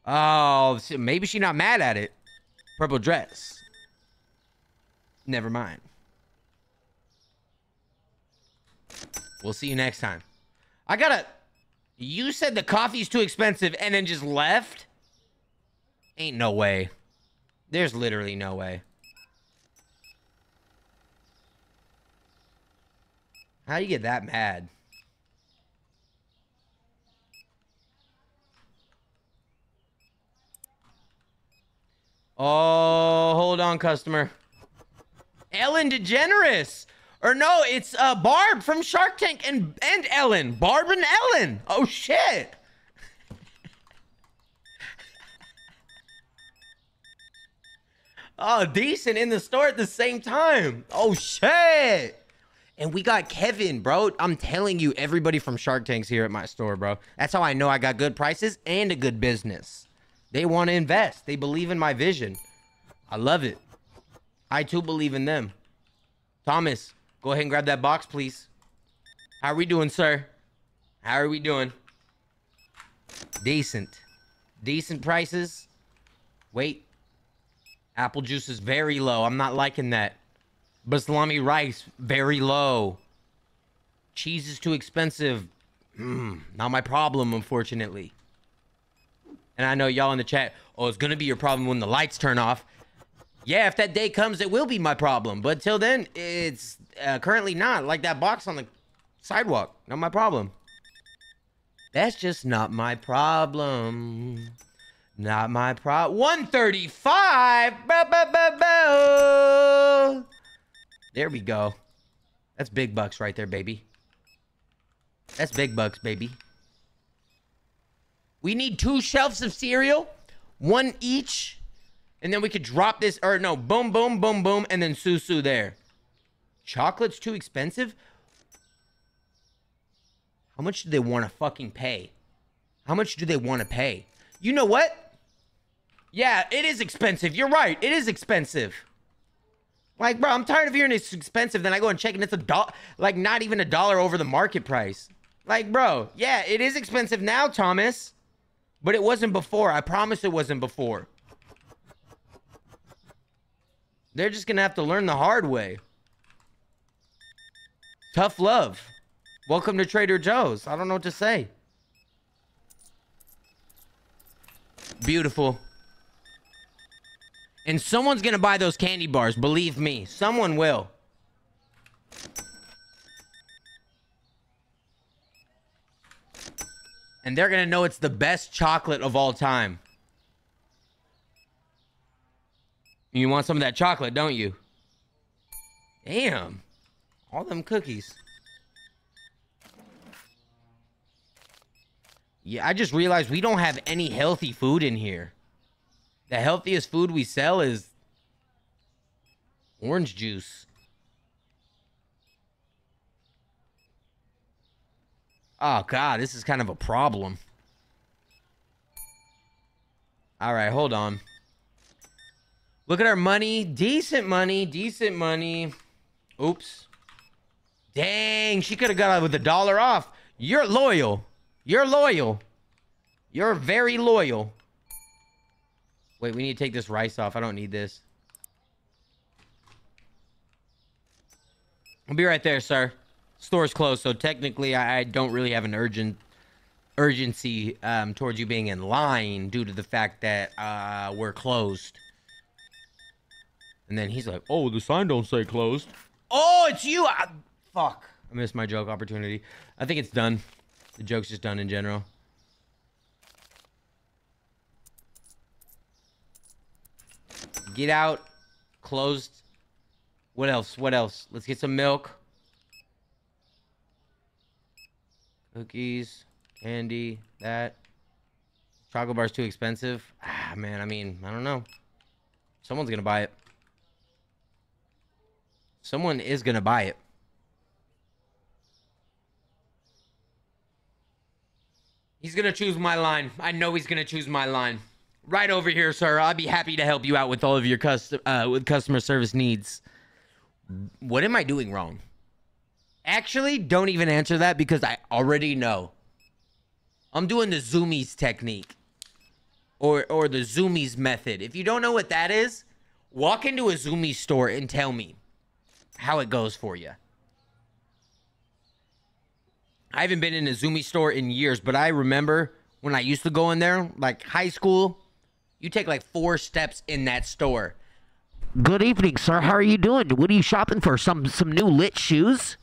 Oh, maybe she's not mad at it. Purple dress never mind. We'll see you next time. I gotta... You said the coffee's too expensive and then just left? Ain't no way. There's literally no way. How do you get that mad? Oh, hold on, customer. Ellen DeGeneres. Or no, it's uh Barb from Shark Tank and and Ellen. Barb and Ellen. Oh shit. oh, decent in the store at the same time. Oh shit. And we got Kevin, bro. I'm telling you, everybody from Shark Tank's here at my store, bro. That's how I know I got good prices and a good business. They want to invest. They believe in my vision. I love it. I too believe in them. Thomas, go ahead and grab that box, please. How are we doing, sir? How are we doing? Decent. Decent prices. Wait. Apple juice is very low. I'm not liking that. Basmati rice, very low. Cheese is too expensive. Mm, not my problem, unfortunately. And I know y'all in the chat, oh, it's going to be your problem when the lights turn off. Yeah, if that day comes, it will be my problem. But till then, it's uh, currently not. Like that box on the sidewalk. Not my problem. That's just not my problem. Not my problem. 135. Ba, ba, ba, ba. There we go. That's big bucks right there, baby. That's big bucks, baby. We need two shelves of cereal, one each, and then we could drop this, or no, boom, boom, boom, boom, and then Susu there. Chocolate's too expensive? How much do they want to fucking pay? How much do they want to pay? You know what? Yeah, it is expensive. You're right. It is expensive. Like, bro, I'm tired of hearing it's expensive. Then I go and check and it's a dollar, like not even a dollar over the market price. Like, bro, yeah, it is expensive now, Thomas. But it wasn't before. I promise it wasn't before. They're just going to have to learn the hard way. Tough love. Welcome to Trader Joe's. I don't know what to say. Beautiful. And someone's going to buy those candy bars. Believe me. Someone will. And they're going to know it's the best chocolate of all time. You want some of that chocolate, don't you? Damn. All them cookies. Yeah, I just realized we don't have any healthy food in here. The healthiest food we sell is orange juice. Oh, God, this is kind of a problem. All right, hold on. Look at our money. Decent money. Decent money. Oops. Dang, she could have got it with a dollar off. You're loyal. You're loyal. You're very loyal. Wait, we need to take this rice off. I don't need this. I'll be right there, sir. Store's closed, so technically I, I don't really have an urgent urgency um, towards you being in line due to the fact that uh, we're closed. And then he's like, "Oh, the sign don't say closed." Oh, it's you. I, fuck. I missed my joke opportunity. I think it's done. The joke's just done in general. Get out. Closed. What else? What else? Let's get some milk. Cookies, candy, that. Chocolate bar's too expensive. Ah, man, I mean, I don't know. Someone's gonna buy it. Someone is gonna buy it. He's gonna choose my line. I know he's gonna choose my line. Right over here, sir. I'd be happy to help you out with all of your custom uh, with customer service needs. What am I doing wrong? Actually, don't even answer that because I already know. I'm doing the Zumiez technique. Or or the Zumiez method. If you don't know what that is, walk into a Zumiez store and tell me how it goes for you. I haven't been in a Zoomy store in years, but I remember when I used to go in there, like high school, you take like four steps in that store. Good evening, sir. How are you doing? What are you shopping for? Some some new lit shoes?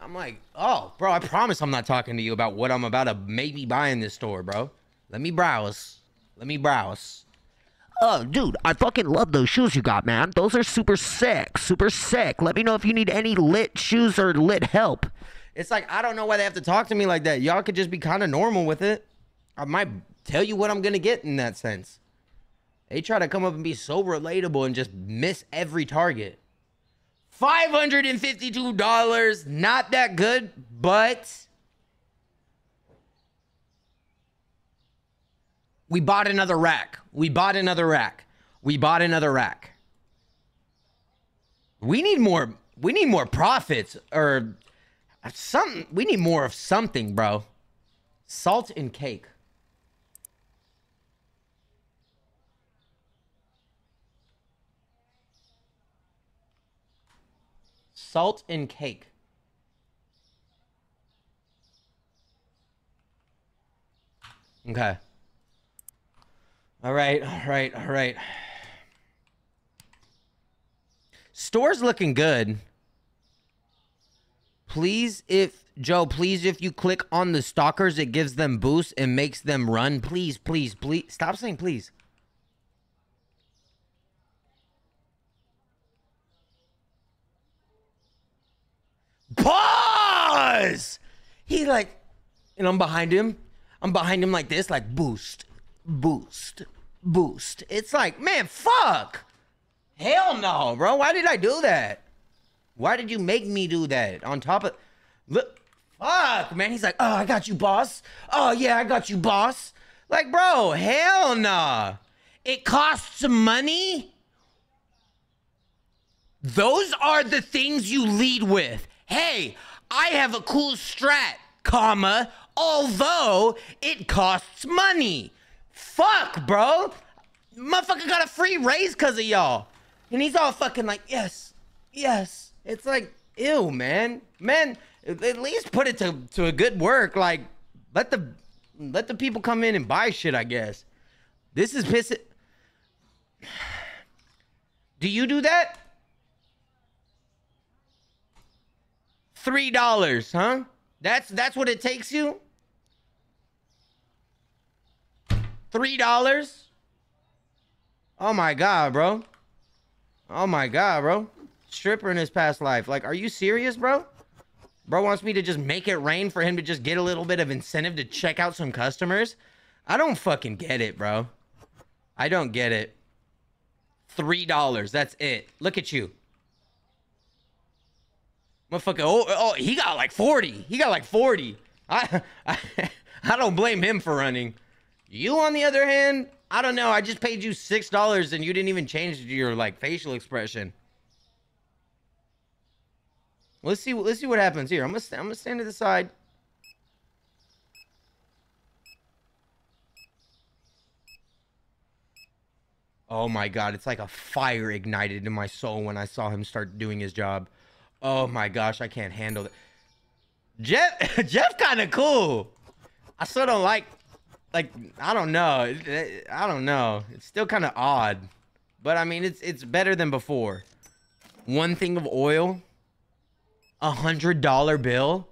I'm like, oh, bro, I promise I'm not talking to you about what I'm about to maybe buy in this store, bro. Let me browse. Let me browse. Oh, dude, I fucking love those shoes you got, man. Those are super sick, super sick. Let me know if you need any lit shoes or lit help. It's like I don't know why they have to talk to me like that. Y'all could just be kind of normal with it. I might tell you what I'm gonna get in that sense. They try to come up and be so relatable and just miss every target. $552, not that good, but we bought another rack. We bought another rack. We bought another rack. We need more we need more profits or something. We need more of something, bro. Salt and cake. Salt and cake. Okay. All right, all right, all right. Store's looking good. Please, if Joe, please, if you click on the stalkers, it gives them boost and makes them run. Please, please, please. Stop saying please. Pause! He like, and I'm behind him. I'm behind him like this, like boost, boost, boost. It's like, man, fuck. Hell no, bro. Why did I do that? Why did you make me do that? On top of, look, fuck, man. He's like, oh, I got you, boss. Oh yeah, I got you, boss. Like, bro, hell nah. It costs money. Those are the things you lead with. Hey, I have a cool strat, comma, although it costs money. Fuck, bro. Motherfucker got a free raise because of y'all. And he's all fucking like, yes, yes. It's like, ew, man. Man, at least put it to, to a good work. Like, let the let the people come in and buy shit, I guess. This is pissing. Do you do that? Three dollars, huh? That's that's what it takes you? Three dollars? Oh my god, bro. Oh my god, bro. Stripper in his past life. Like, are you serious, bro? Bro wants me to just make it rain for him to just get a little bit of incentive to check out some customers? I don't fucking get it, bro. I don't get it. Three dollars. That's it. Look at you. Motherfucker. Oh, oh, he got like 40. He got like 40. I, I, I don't blame him for running. You, on the other hand, I don't know. I just paid you six dollars and you didn't even change your like facial expression. Let's see. Let's see what happens here. I'm gonna. I'm gonna stand to the side. Oh my god! It's like a fire ignited in my soul when I saw him start doing his job. Oh my gosh! I can't handle it. Jeff. Jeff kind of cool. I still don't like. Like I don't know. I don't know. It's still kind of odd, but I mean it's it's better than before. One thing of oil a hundred dollar bill.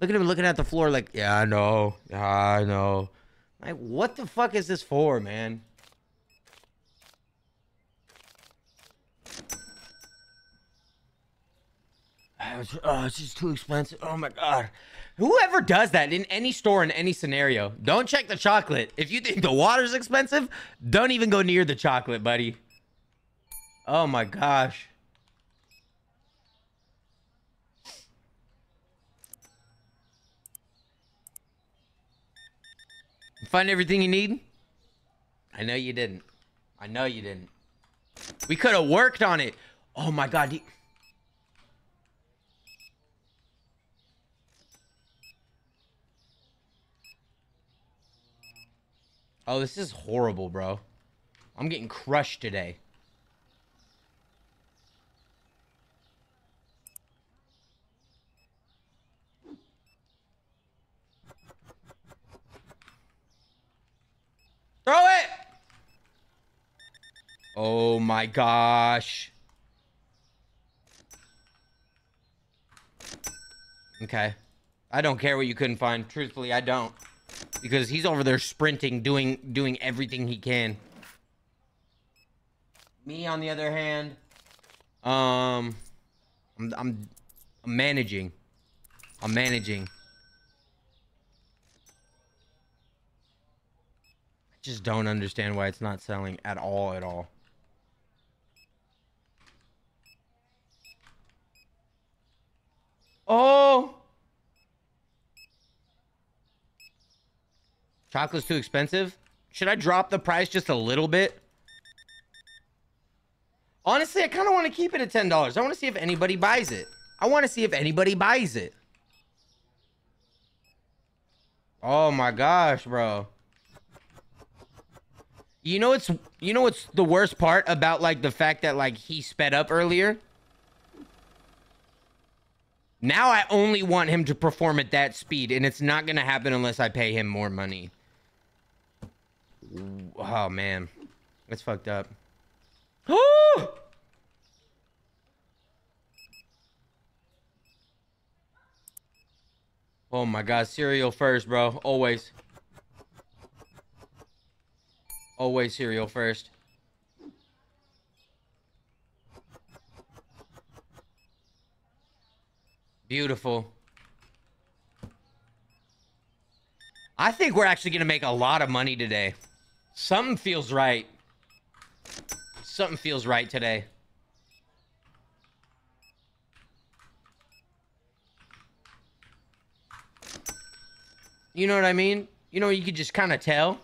Look at him looking at the floor like, yeah, I know. Yeah, I know. Like, what the fuck is this for, man? Oh, it's just too expensive. Oh my god. Whoever does that in any store in any scenario, don't check the chocolate. If you think the water's expensive, don't even go near the chocolate, buddy. Oh my gosh. Find everything you need? I know you didn't. I know you didn't. We could have worked on it. Oh my god. Oh, this is horrible, bro. I'm getting crushed today. Throw it! Oh my gosh. Okay. I don't care what you couldn't find. Truthfully, I don't. Because he's over there sprinting, doing doing everything he can. Me, on the other hand, um, I'm, I'm, I'm managing. I'm managing. I just don't understand why it's not selling at all, at all. Oh! Chocolate's too expensive? Should I drop the price just a little bit? Honestly, I kind of want to keep it at $10. I want to see if anybody buys it. I want to see if anybody buys it. Oh my gosh, bro. You know it's you know what's the worst part about like the fact that like he sped up earlier? Now I only want him to perform at that speed and it's not going to happen unless I pay him more money. Oh man. That's fucked up. oh my god, cereal first, bro. Always. Always cereal first. Beautiful. I think we're actually going to make a lot of money today. Something feels right. Something feels right today. You know what I mean? You know, you could just kind of tell.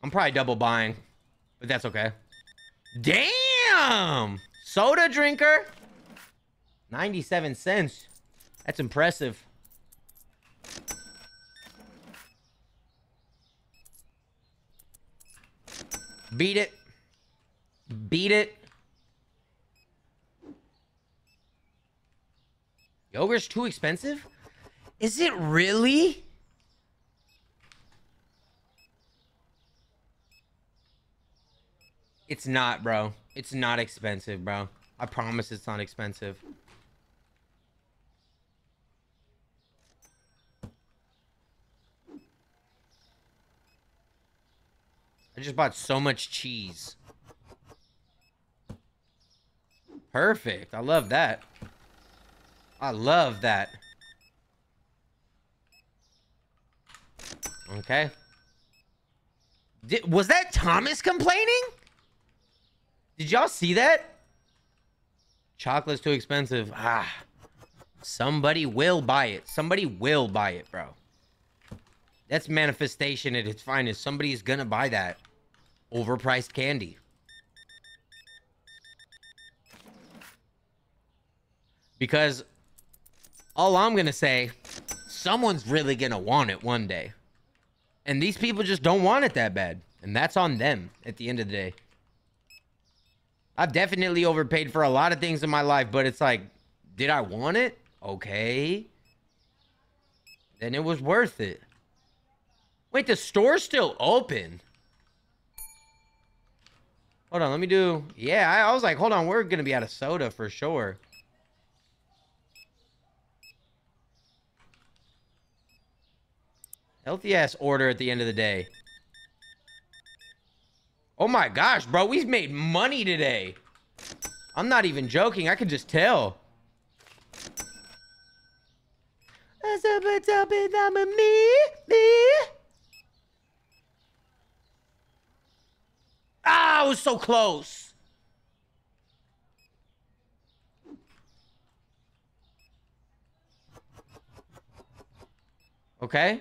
I'm probably double buying, but that's okay. Damn! Soda drinker? 97 cents. That's impressive. Beat it. Beat it. Yogurt's too expensive? Is it really? It's not, bro. It's not expensive, bro. I promise it's not expensive. I just bought so much cheese. Perfect. I love that. I love that. Okay. Did, was that Thomas complaining? Did y'all see that? Chocolate's too expensive. Ah. Somebody will buy it. Somebody will buy it, bro. That's manifestation at its finest. Somebody's gonna buy that. Overpriced candy. Because all I'm gonna say, someone's really gonna want it one day. And these people just don't want it that bad. And that's on them at the end of the day. I've definitely overpaid for a lot of things in my life, but it's like, did I want it? Okay. Then it was worth it. Wait, the store's still open. Hold on, let me do... Yeah, I, I was like, hold on, we're going to be out of soda for sure. Healthy ass order at the end of the day. Oh my gosh, bro, we've made money today. I'm not even joking. I can just tell. Ah, I was so close. Okay.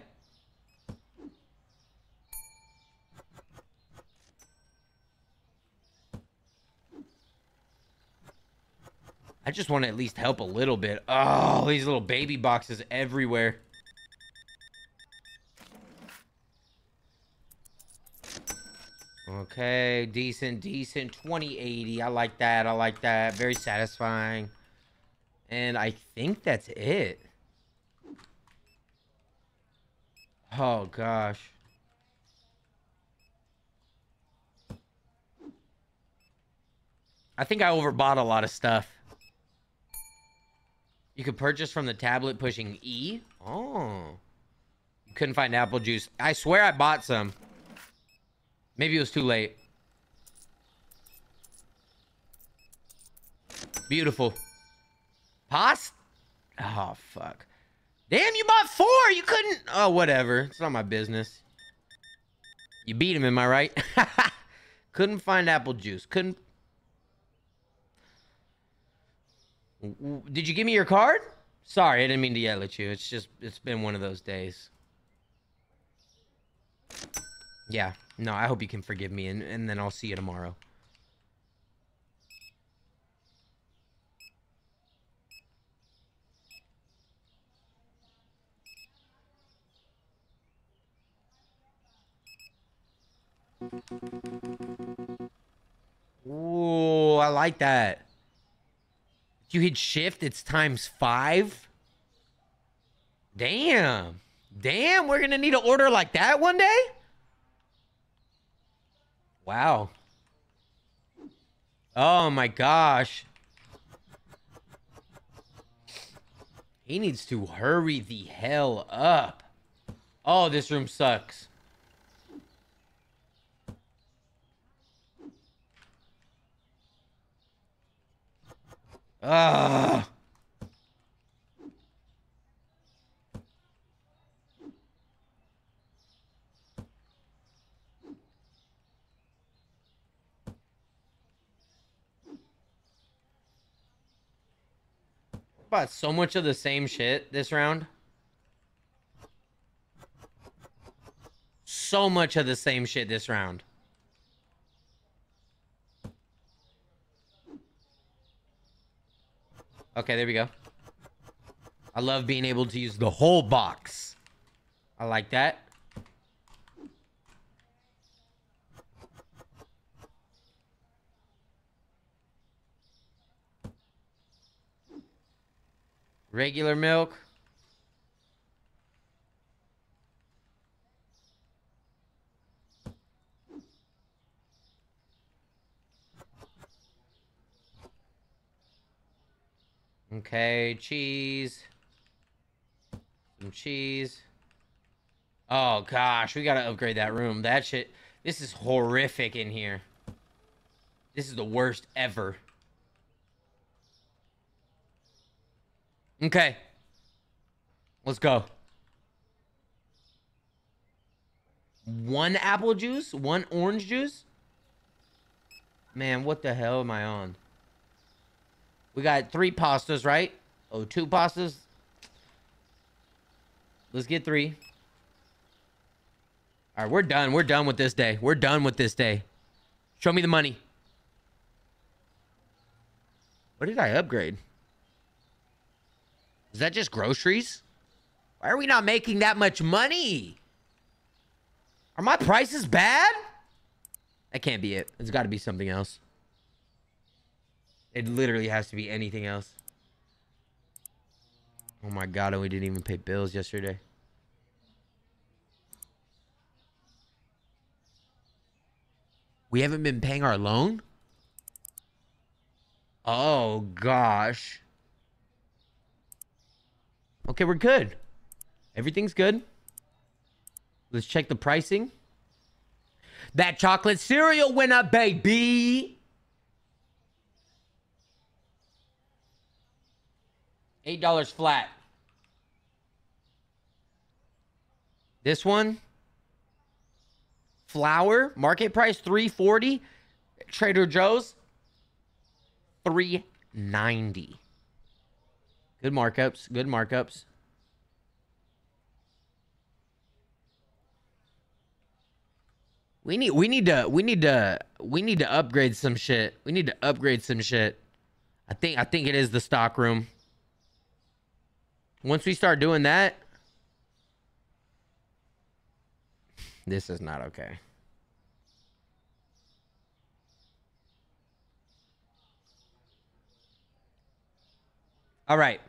I just want to at least help a little bit. Oh, these little baby boxes everywhere. Okay, decent, decent. 2080. I like that. I like that. Very satisfying. And I think that's it. Oh, gosh. I think I overbought a lot of stuff. You could purchase from the tablet pushing E. Oh. Couldn't find apple juice. I swear I bought some. Maybe it was too late. Beautiful. Past? Oh, fuck. Damn, you bought four! You couldn't... Oh, whatever. It's not my business. You beat him, am I right? couldn't find apple juice. Couldn't... Did you give me your card? Sorry, I didn't mean to yell at you. It's just, it's been one of those days. Yeah. No, I hope you can forgive me, and, and then I'll see you tomorrow. Ooh, I like that. You hit shift, it's times five. Damn. Damn, we're gonna need an order like that one day? Wow. Oh my gosh. He needs to hurry the hell up. Oh, this room sucks. Ah. Bought so much of the same shit this round. So much of the same shit this round. Okay, there we go. I love being able to use the whole box. I like that. Regular milk. Okay, cheese. Some cheese. Oh gosh, we gotta upgrade that room. That shit. This is horrific in here. This is the worst ever. Okay. Let's go. One apple juice? One orange juice? Man, what the hell am I on? We got three pastas, right? Oh, two pastas. Let's get three. All right, we're done. We're done with this day. We're done with this day. Show me the money. What did I upgrade? Is that just groceries? Why are we not making that much money? Are my prices bad? That can't be it. It's got to be something else. It literally has to be anything else. Oh my god, and we didn't even pay bills yesterday. We haven't been paying our loan? Oh gosh. Okay, we're good. Everything's good. Let's check the pricing. That chocolate cereal went up, baby. Eight dollars flat. This one, flour market price three forty. Trader Joe's three ninety. Good markups. Good markups. We need we need to we need to we need to upgrade some shit. We need to upgrade some shit. I think I think it is the stock room. Once we start doing that, this is not okay. All right.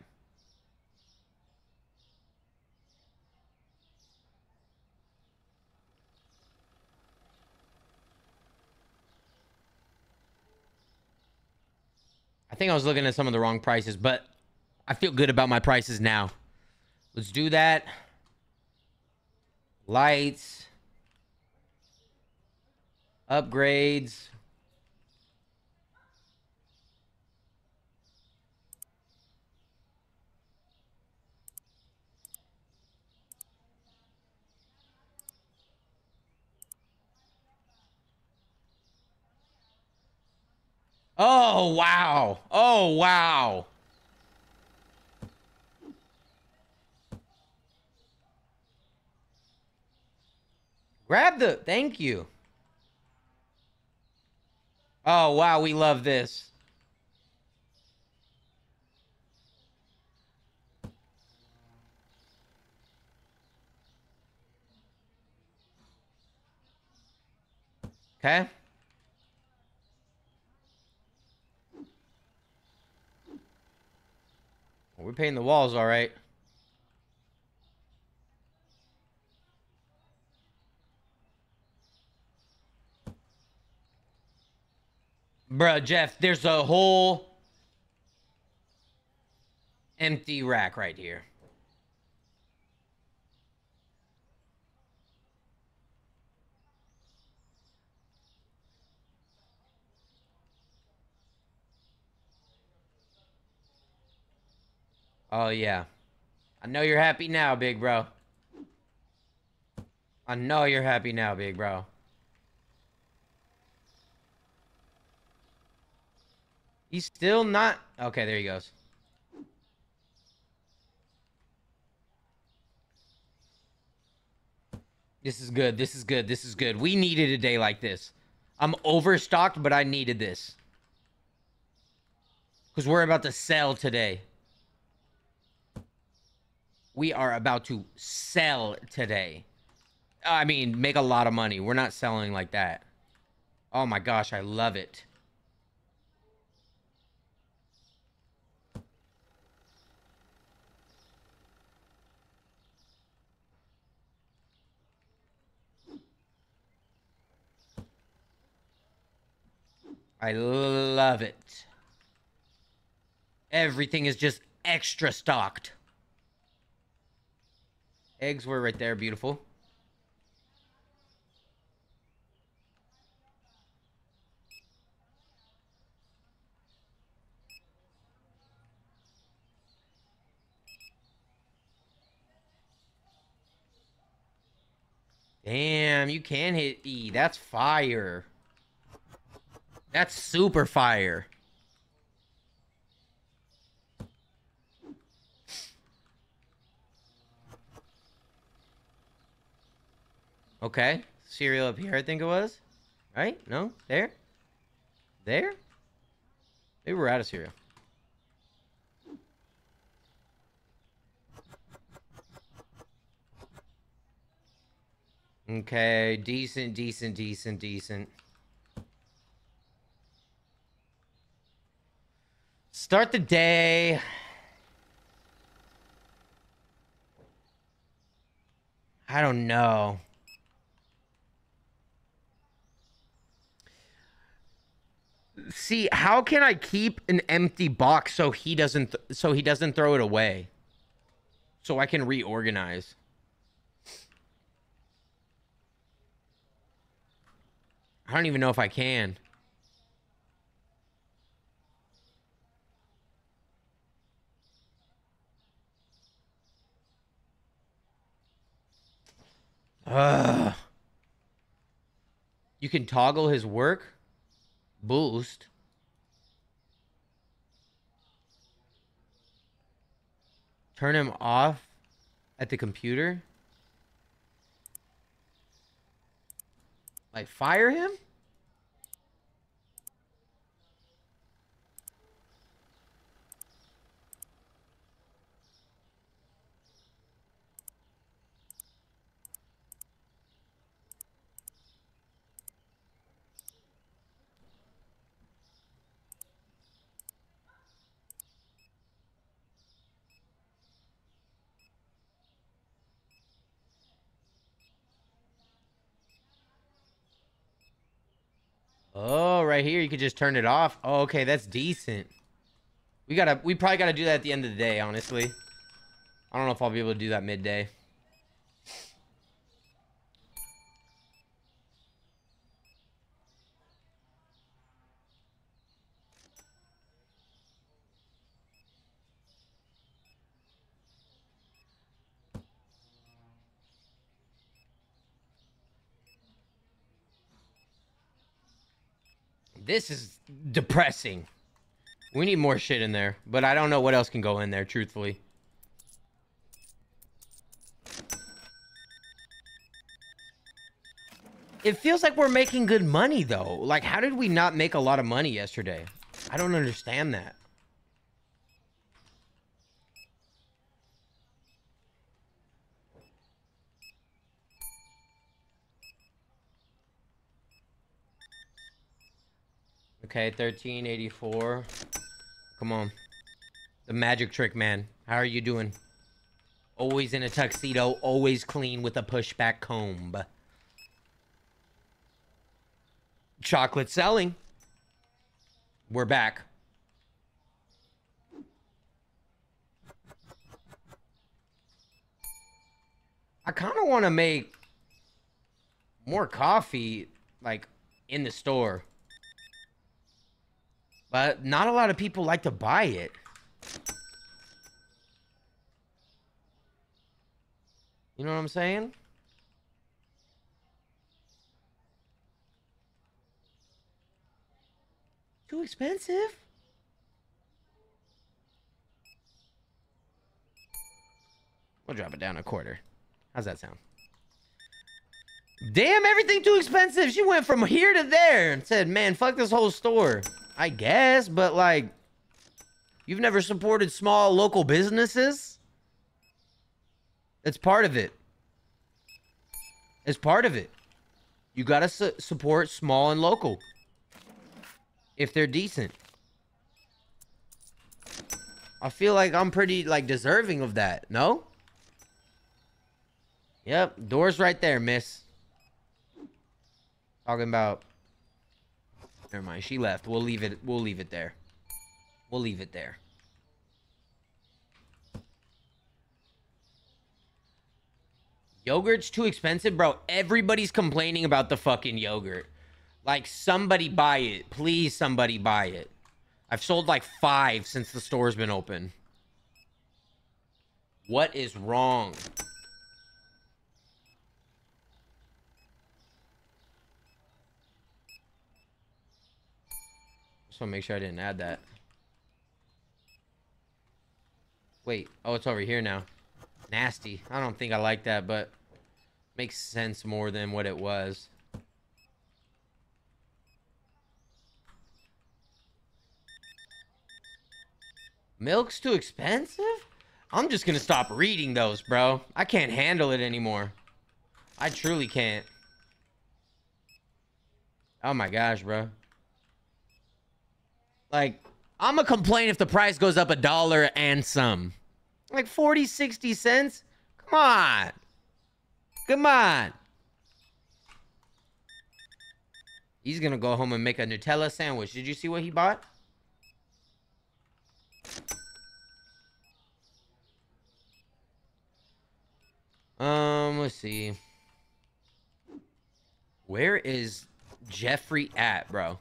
I think I was looking at some of the wrong prices, but I feel good about my prices now. Let's do that. Lights. Upgrades. Oh, wow. Oh, wow. Grab the. Thank you. Oh, wow. We love this. Okay. We're painting the walls all right. Bruh, Jeff, there's a whole empty rack right here. Oh, yeah. I know you're happy now, big bro. I know you're happy now, big bro. He's still not... Okay, there he goes. This is good. This is good. This is good. We needed a day like this. I'm overstocked, but I needed this. Because we're about to sell today. We are about to sell today. I mean, make a lot of money. We're not selling like that. Oh my gosh, I love it. I love it. Everything is just extra stocked. Eggs were right there, beautiful. Damn, you can hit E. That's fire. That's super fire. Okay. Cereal up here, I think it was. Right? No? There? There? Maybe we're out of cereal. Okay, decent, decent, decent, decent. Start the day. I don't know. See, how can I keep an empty box so he doesn't so he doesn't throw it away? So I can reorganize. I don't even know if I can. Ugh. You can toggle his work boost. Turn him off at the computer. Like fire him? Oh, right here, you could just turn it off. Oh, okay, that's decent. We gotta, we probably gotta do that at the end of the day, honestly. I don't know if I'll be able to do that midday. This is depressing. We need more shit in there, but I don't know what else can go in there, truthfully. It feels like we're making good money, though. Like, how did we not make a lot of money yesterday? I don't understand that. Okay, 1384. Come on. The magic trick, man. How are you doing? Always in a tuxedo, always clean with a pushback comb. Chocolate selling. We're back. I kind of want to make more coffee, like, in the store. But not a lot of people like to buy it. You know what I'm saying? Too expensive? We'll drop it down a quarter. How's that sound? Damn, everything too expensive. She went from here to there and said, man, fuck this whole store. I guess, but like, you've never supported small local businesses? It's part of it. It's part of it. You gotta su support small and local. If they're decent. I feel like I'm pretty, like, deserving of that, no? Yep, door's right there, miss. Talking about Never mind. She left. We'll leave it. We'll leave it there. We'll leave it there. Yogurt's too expensive, bro. Everybody's complaining about the fucking yogurt. Like, somebody buy it. Please, somebody buy it. I've sold like five since the store's been open. What is wrong? Just want to make sure I didn't add that. Wait. Oh, it's over here now. Nasty. I don't think I like that, but makes sense more than what it was. Milk's too expensive? I'm just gonna stop reading those, bro. I can't handle it anymore. I truly can't. Oh my gosh, bro. Like, I'm gonna complain if the price goes up a dollar and some. Like 40, 60 cents? Come on. Come on. He's gonna go home and make a Nutella sandwich. Did you see what he bought? Um, let's see. Where is Jeffrey at, bro?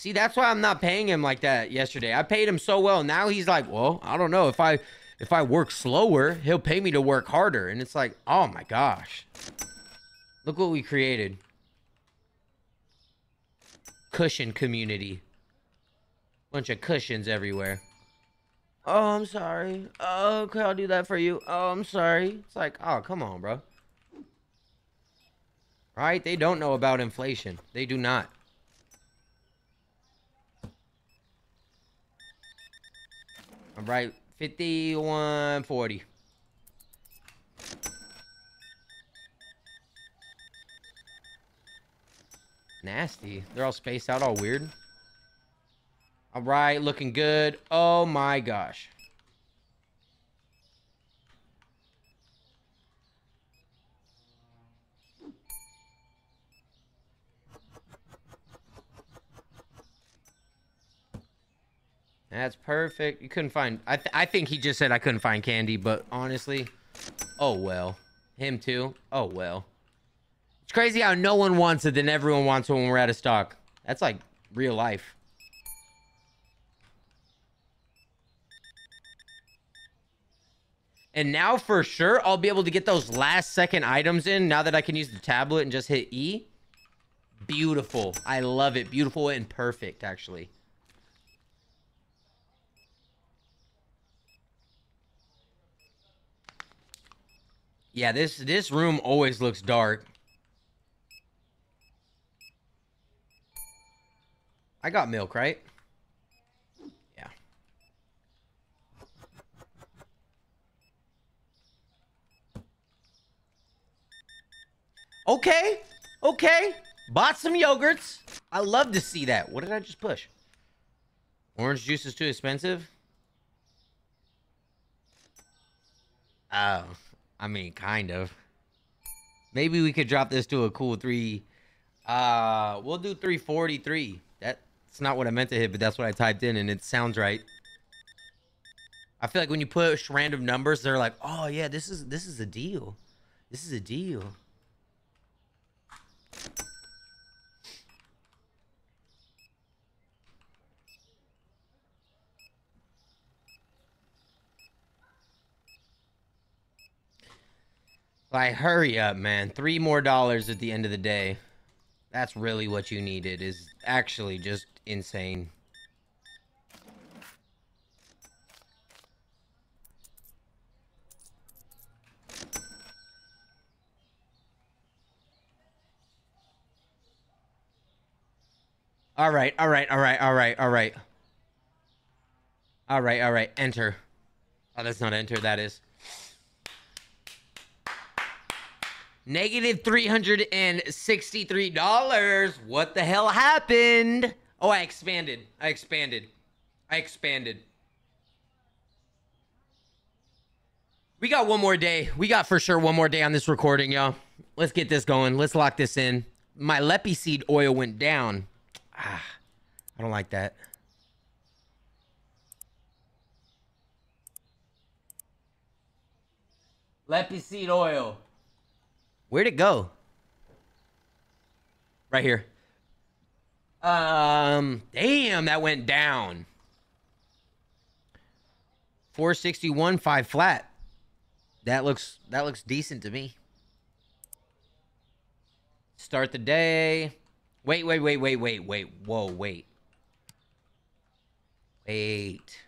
See, that's why I'm not paying him like that yesterday. I paid him so well. Now he's like, well, I don't know. If I if I work slower, he'll pay me to work harder. And it's like, oh my gosh. Look what we created. Cushion community. Bunch of cushions everywhere. Oh, I'm sorry. Oh, okay, I'll do that for you. Oh, I'm sorry. It's like, oh, come on, bro. Right? They don't know about inflation. They do not. All right, 5140. Nasty. They're all spaced out, all weird. All right, looking good. Oh my gosh. That's perfect. You couldn't find. I th- I think he just said I couldn't find candy, but honestly, oh well. Him too. Oh well. It's crazy how no one wants it, then everyone wants it when we're out of stock. That's like real life. And now for sure, I'll be able to get those last second items in now that I can use the tablet and just hit E. Beautiful. I love it. Beautiful and perfect, actually. Yeah, this this room always looks dark. I got milk, right? Yeah. Okay. Okay. Bought some yogurts. I love to see that. What did I just push? Orange juice is too expensive? Oh. I mean, kind of. Maybe we could drop this to a cool three. Uh, we'll do 343. That's not what I meant to hit, but that's what I typed in, and it sounds right. I feel like when you push random numbers, they're like, "Oh yeah, this is this is a deal. This is a deal." Like, hurry up, man. Three more dollars at the end of the day. That's really what you needed, is actually just insane. All right, all right, all right, all right, all right. All right, all right, enter. Oh, that's not enter, that is. Negative $363. What the hell happened? Oh, I expanded. I expanded. I expanded. We got one more day. We got for sure one more day on this recording, y'all. Let's get this going. Let's lock this in. My Leppy seed oil went down. Ah, I don't like that. Leppy seed oil. Where'd it go? Right here. Um, damn, that went down. 461, five flat. That looks that looks decent to me. Start the day. Wait, wait, wait, wait, wait, wait. Whoa, wait. Wait.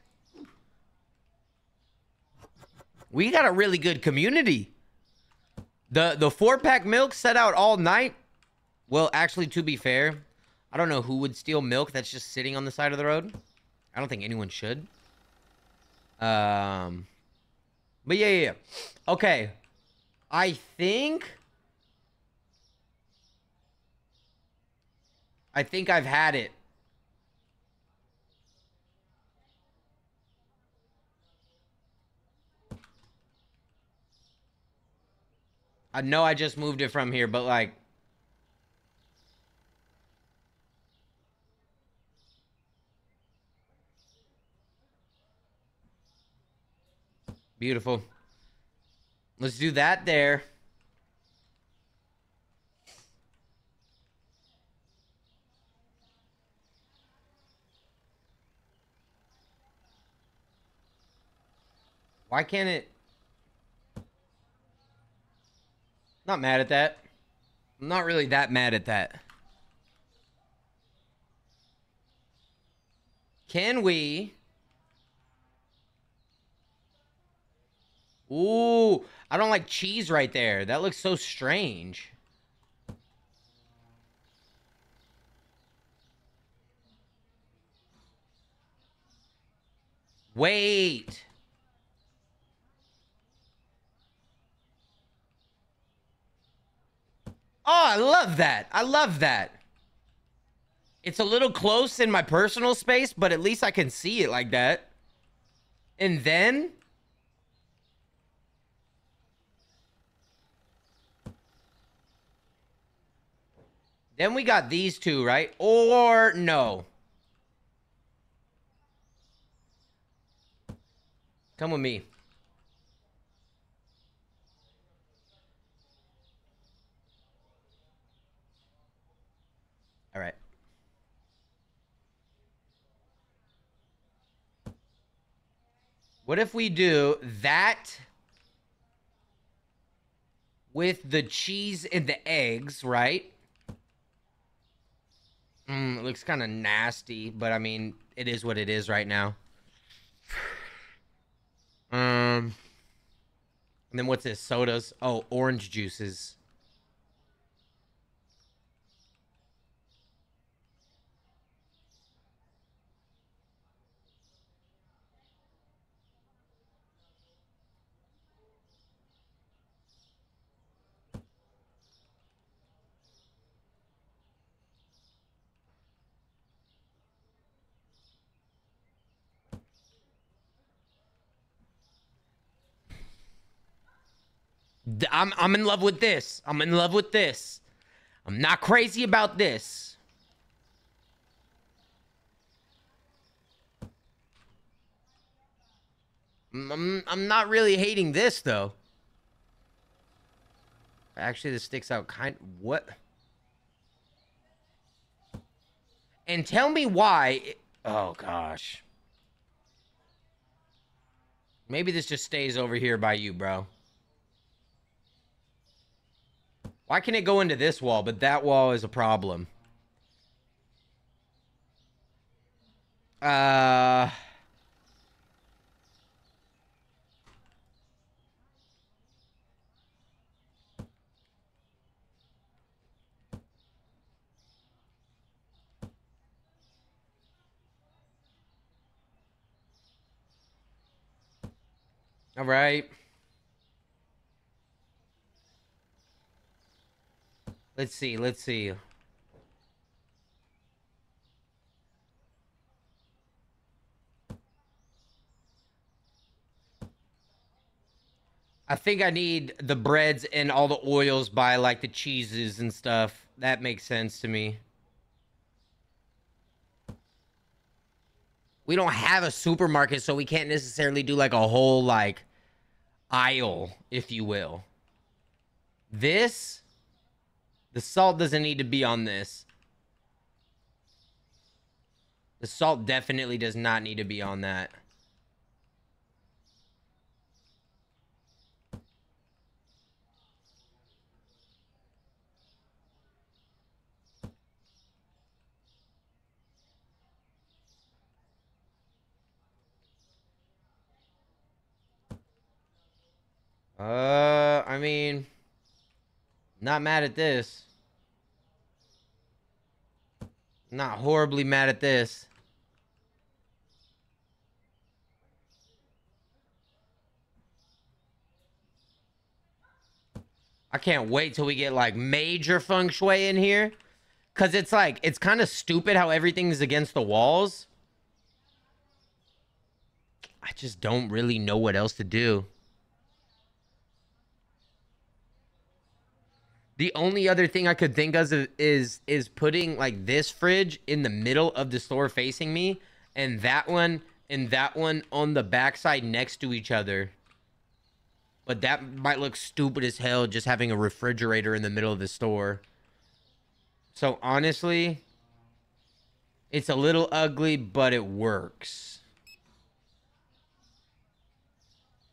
We got a really good community. The the four pack milk set out all night. Well, actually, to be fair, I don't know who would steal milk that's just sitting on the side of the road. I don't think anyone should. Um, but yeah, yeah, yeah. Okay, I think. I think I've had it. I know I just moved it from here, but like Beautiful. Let's do that there. Why can't it... Not mad at that. I'm not really that mad at that. Can we... Ooh, I don't like cheese right there. That looks so strange. Wait. I love that. I love that. It's a little close in my personal space, but at least I can see it like that. And then Then we got these two, right? Or no. Come with me. What if we do that with the cheese and the eggs, right? Mm, it looks kind of nasty, but I mean, it is what it is right now. Um, and then what's this? Sodas. Oh, orange juices. I'm I'm in love with this. I'm in love with this. I'm not crazy about this. I'm, I'm, not really hating this though. Actually, this sticks out kind. What? And tell me why. oh gosh. Maybe this just stays over here by you, bro. Why can it go into this wall, but that wall is a problem? Uh... All right. Let's see. Let's see. I think I need the breads and all the oils by like the cheeses and stuff. That makes sense to me. We don't have a supermarket, so we can't necessarily do like a whole like aisle, if you will. This the salt doesn't need to be on this. The salt definitely does not need to be on that. Uh, I mean, not mad at this. Not horribly mad at this. I can't wait till we get like major feng shui in here. Cause it's like it's kind of stupid how everything's against the walls. I just don't really know what else to do. The only other thing I could think of is is putting like this fridge in the middle of the store facing me, and that one and that one on the backside next to each other. But that might look stupid as hell just having a refrigerator in the middle of the store. So honestly, it's a little ugly, but it works.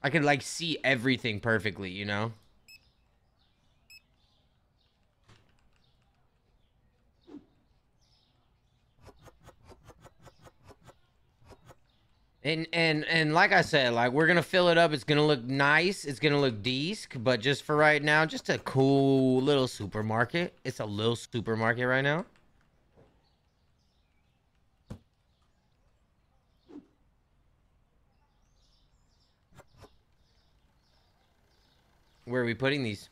I can like see everything perfectly, you know? And and and like I said, like we're gonna fill it up. It's gonna look nice. It's gonna look decent. But just for right now, just a cool little supermarket. It's a little supermarket right now. Where are we putting these?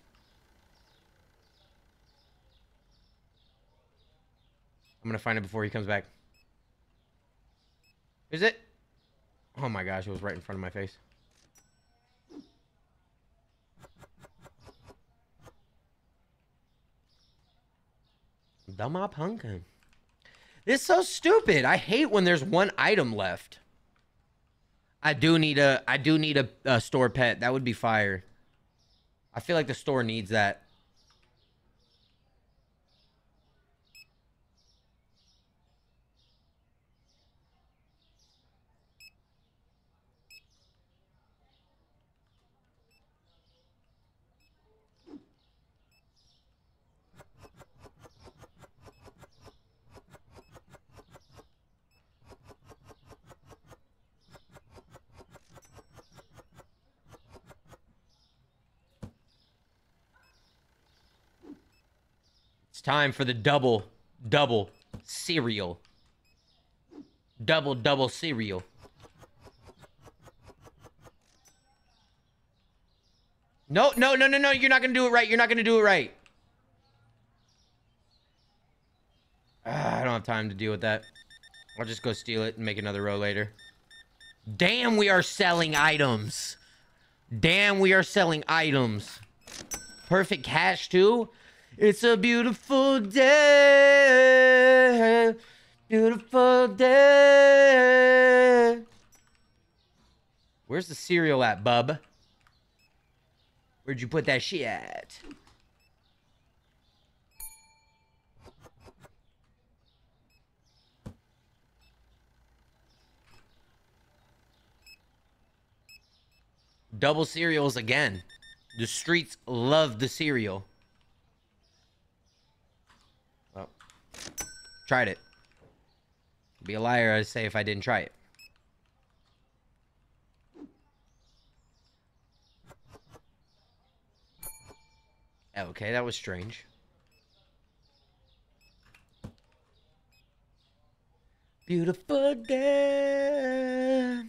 I'm gonna find it before he comes back. Is it? Oh my gosh, it was right in front of my face. Dumb pumpkin. This is so stupid. I hate when there's one item left. I do need a I do need a, a store pet. That would be fire. I feel like the store needs that. Time for the double, double cereal. Double, double cereal. No, no, no, no, no. You're not going to do it right. You're not going to do it right. Ah, I don't have time to deal with that. I'll just go steal it and make another row later. Damn, we are selling items. Damn, we are selling items. Perfect cash, too. It's a beautiful day. Beautiful day. Where's the cereal at, bub? Where'd you put that shit at? Double cereals again. The streets love the cereal. Tried it. Be a liar, I'd say, if I didn't try it. Okay, that was strange. Beautiful day.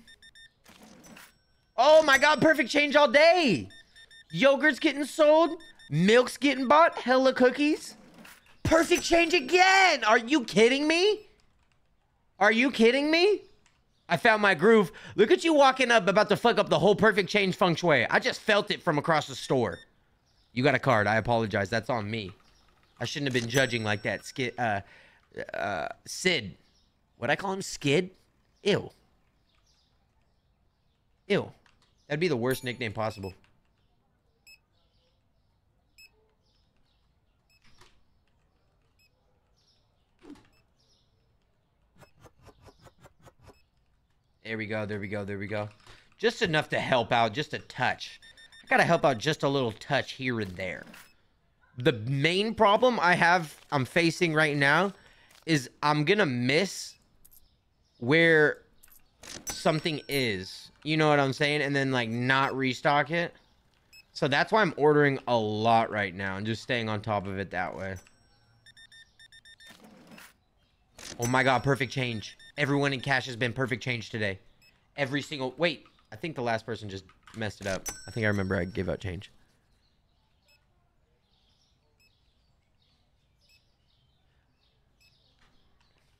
Oh my god, perfect change all day. Yogurt's getting sold. Milk's getting bought. Hella cookies. Perfect change again. Are you kidding me? Are you kidding me? I found my groove. Look at you walking up about to fuck up the whole perfect change feng shui. I just felt it from across the store. You got a card. I apologize. That's on me. I shouldn't have been judging like that. Skid, uh, uh, Sid. What I call him? Skid? Ew. Ew. That'd be the worst nickname possible. There we go, there we go, there we go. Just enough to help out, just a touch. I gotta help out just a little touch here and there. The main problem I have, I'm facing right now, is I'm gonna miss where something is. You know what I'm saying? And then, like, not restock it. So that's why I'm ordering a lot right now and just staying on top of it that way. Oh my god, perfect change. Everyone in cash has been perfect change today. Every single... Wait, I think the last person just messed it up. I think I remember I gave out change.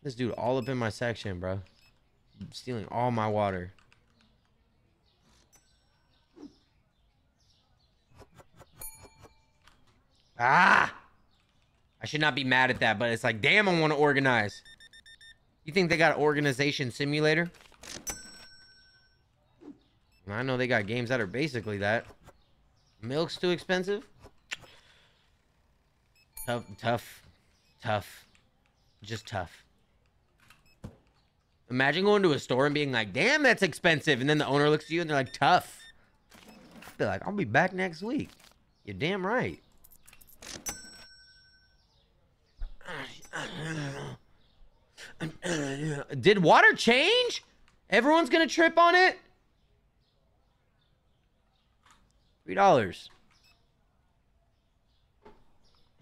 This dude all up in my section, bro. Stealing all my water. Ah! I should not be mad at that, but it's like, damn, I want to organize. You think they got an organization simulator? I know they got games that are basically that. Milk's too expensive? Tough, tough, tough. Just tough. Imagine going to a store and being like, damn, that's expensive. And then the owner looks at you and they're like, tough. They're like, I'll be back next week. You're damn right. Did water change? Everyone's gonna trip on it? Three dollars.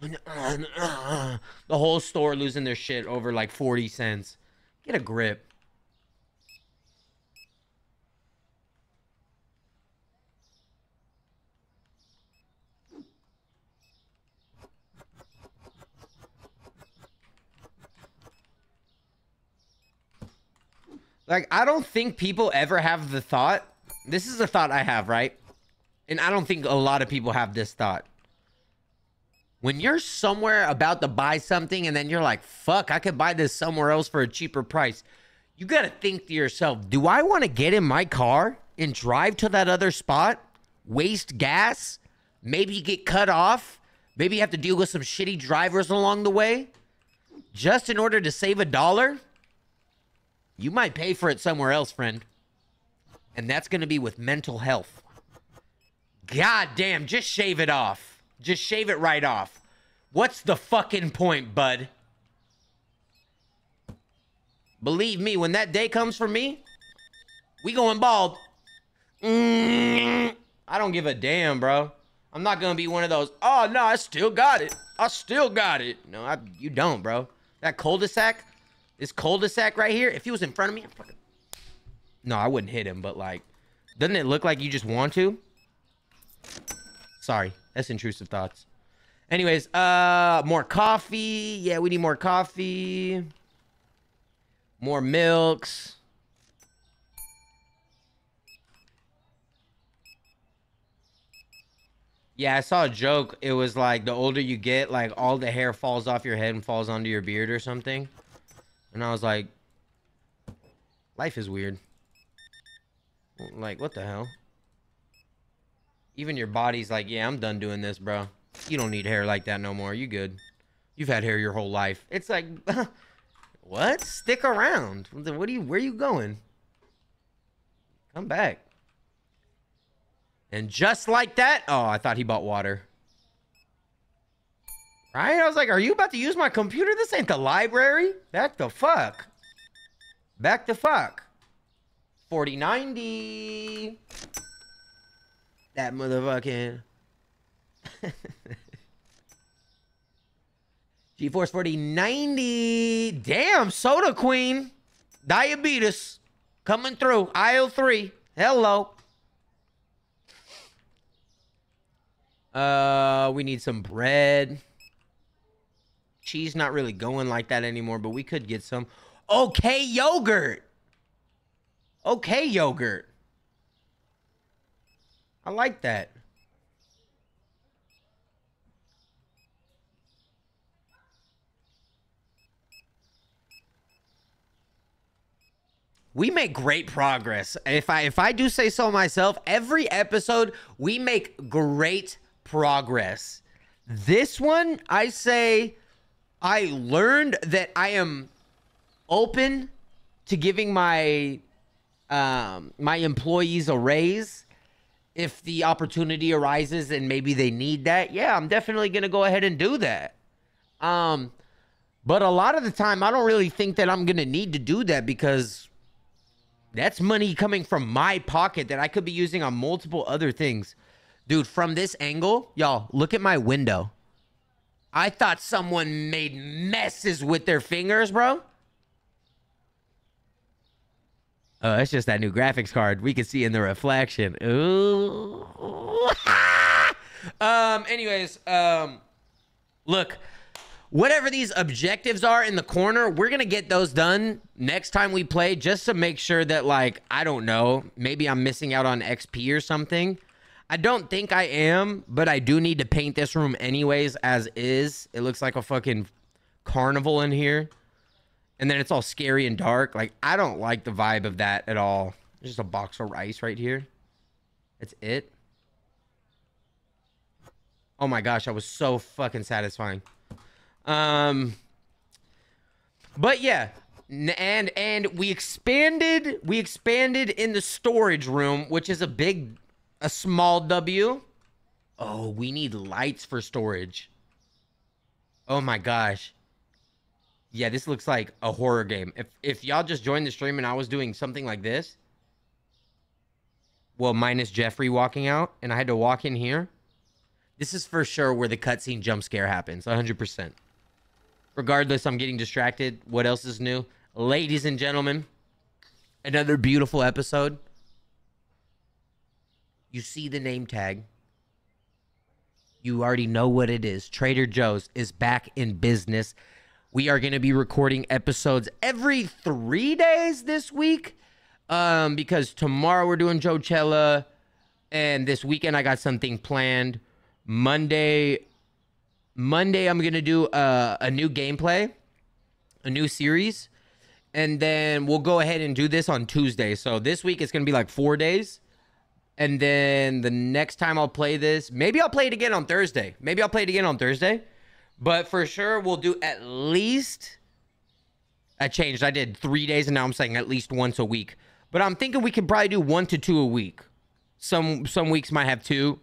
The whole store losing their shit over like 40 cents. Get a grip. Like, I don't think people ever have the thought. This is a thought I have, right? And I don't think a lot of people have this thought. When you're somewhere about to buy something and then you're like, fuck, I could buy this somewhere else for a cheaper price. you got to think to yourself, do I want to get in my car and drive to that other spot, waste gas, maybe get cut off, maybe have to deal with some shitty drivers along the way just in order to save a dollar? You might pay for it somewhere else, friend. And that's going to be with mental health. God damn, just shave it off. Just shave it right off. What's the fucking point, bud? Believe me, when that day comes for me, we going bald. Mm, I don't give a damn, bro. I'm not gonna be one of those. Oh no, I still got it. I still got it. No, I, you don't, bro. That cul-de-sac, this cul-de-sac right here. If he was in front of me, I'm fucking. No, I wouldn't hit him. But like, doesn't it look like you just want to? Sorry, that's intrusive thoughts. Anyways, uh, more coffee. Yeah, we need more coffee. More milks. Yeah, I saw a joke. It was like the older you get, like all the hair falls off your head and falls onto your beard or something. And I was like, life is weird. Like, what the hell? Even your body's like, yeah, I'm done doing this, bro. You don't need hair like that no more. You good. You've had hair your whole life. It's like, what? Stick around. What are you, where are you going? Come back. And just like that, oh, I thought he bought water. Right? I was like, are you about to use my computer? This ain't the library. Back the fuck. Back the fuck. 4090. That motherfucking. GeForce 4090. Damn, Soda Queen. Diabetes. Coming through. Aisle 3. Hello. Uh, we need some bread. Cheese not really going like that anymore, but we could get some. Okay, yogurt. Okay, yogurt. I like that. we make great progress. If I if I do say so myself, every episode we make great progress. This one, I say I learned that I am open to giving my um my employees a raise if the opportunity arises and maybe they need that. Yeah, I'm definitely to go ahead and do that. Um but a lot of the time I don't really think that I'm to need to do that because that's money coming from my pocket that I could be using on multiple other things. Dude, from this angle, y'all, look at my window. I thought someone made messes with their fingers, bro. Oh, that's just that new graphics card. We can see in the reflection. Ooh. um, anyways, um, look, whatever these objectives are in the corner, we're going to get those done next time we play just to make sure that, like, I don't know, maybe I'm missing out on XP or something. I don't think I am, but I do need to paint this room anyways as is. It looks like a fucking carnival in here. And then it's all scary and dark. Like, I don't like the vibe of that at all. There's just a box of rice right here. That's it. Oh my gosh, that was so fucking satisfying. Um, but yeah, and and we expanded we expanded in the storage room, which is a big, a small W. Oh, we need lights for storage. Oh my gosh. Yeah, this looks like a horror game. If if y'all just joined the stream and I was doing something like this, well, minus Jeffrey walking out, and I had to walk in here. This is for sure where the cutscene jump scare happens, 100%. Regardless, I'm getting distracted. What else is new? Ladies and gentlemen, another beautiful episode. You see the name tag. You already know what it is. Traitor Joe's is back in business. We are going to be recording episodes every three days this week um, because tomorrow we're doing Joe Cella, and this weekend I got something planned. Monday, Monday, I'm gonna do a, a new gameplay, a new series, and then we'll go ahead and do this on Tuesday. So this week it's gonna be like four days, and then the next time I'll play this, maybe I'll play it again on Thursday. Maybe I'll play it again on Thursday, but for sure we'll do at least. I changed. I did three days, and now I'm saying at least once a week. But I'm thinking we could probably do one to two a week. Some some weeks might have two,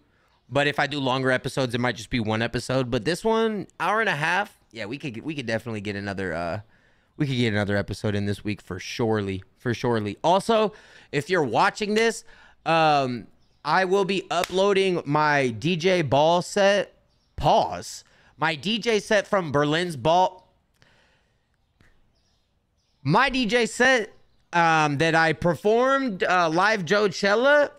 but if I do longer episodes, it might just be one episode. But this one, hour and a half, yeah, we could we could definitely get another uh we could get another episode in this week for surely, for surely. Also, if you're watching this, um, I will be uploading my DJ ball set. Pause. My DJ set from Berlin's ball. My DJ set um, that I performed uh, live Joe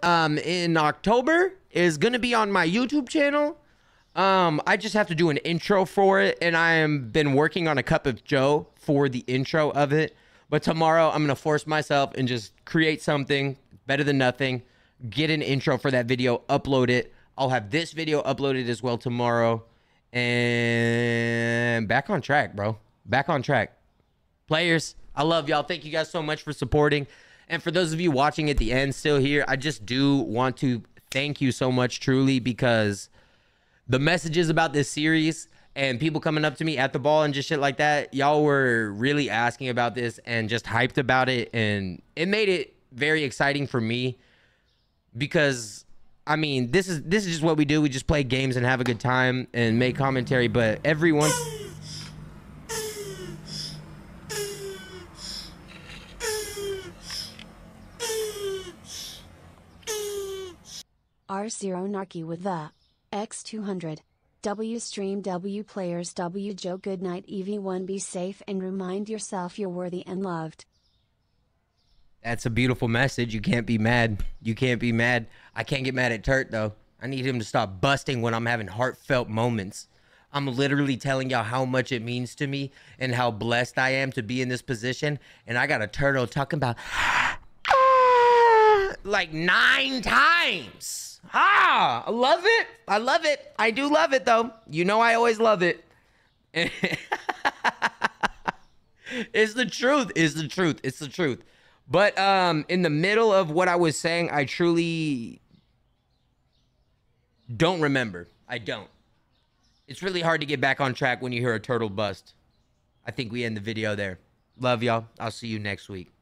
um, in October is gonna be on my YouTube channel. Um, I just have to do an intro for it, and I am been working on a cup of Joe for the intro of it. But tomorrow, I'm gonna force myself and just create something better than nothing. Get an intro for that video, upload it. I'll have this video uploaded as well tomorrow, and back on track, bro. Back on track. Players, I love y'all. Thank you guys so much for supporting. And for those of you watching at the end still here, I just do want to thank you so much, truly, because the messages about this series and people coming up to me at the ball and just shit like that, y'all were really asking about this and just hyped about it. And it made it very exciting for me because I mean, this is this is just what we do. We just play games and have a good time and make commentary. But everyone, R0 Narky with the X200. W Stream W Players W Joe Goodnight EV1 Be safe and remind yourself you're worthy and loved. That's a beautiful message. You can't be mad. You can't be mad. I can't get mad at Turt though. I need him to stop busting when I'm having heartfelt moments. I'm literally telling y'all how much it means to me and how blessed I am to be in this position. And I got a turtle talking about "Ah," like nine times. Ah, I love it. I love it. I do love it though. You know I always love it. it's the truth. It's the truth. It's the truth. But um in the middle of what I was saying, I truly don't remember. I don't. It's really hard to get back on track when you hear a turtle bust. I think we end the video there. Love y'all. I'll see you next week.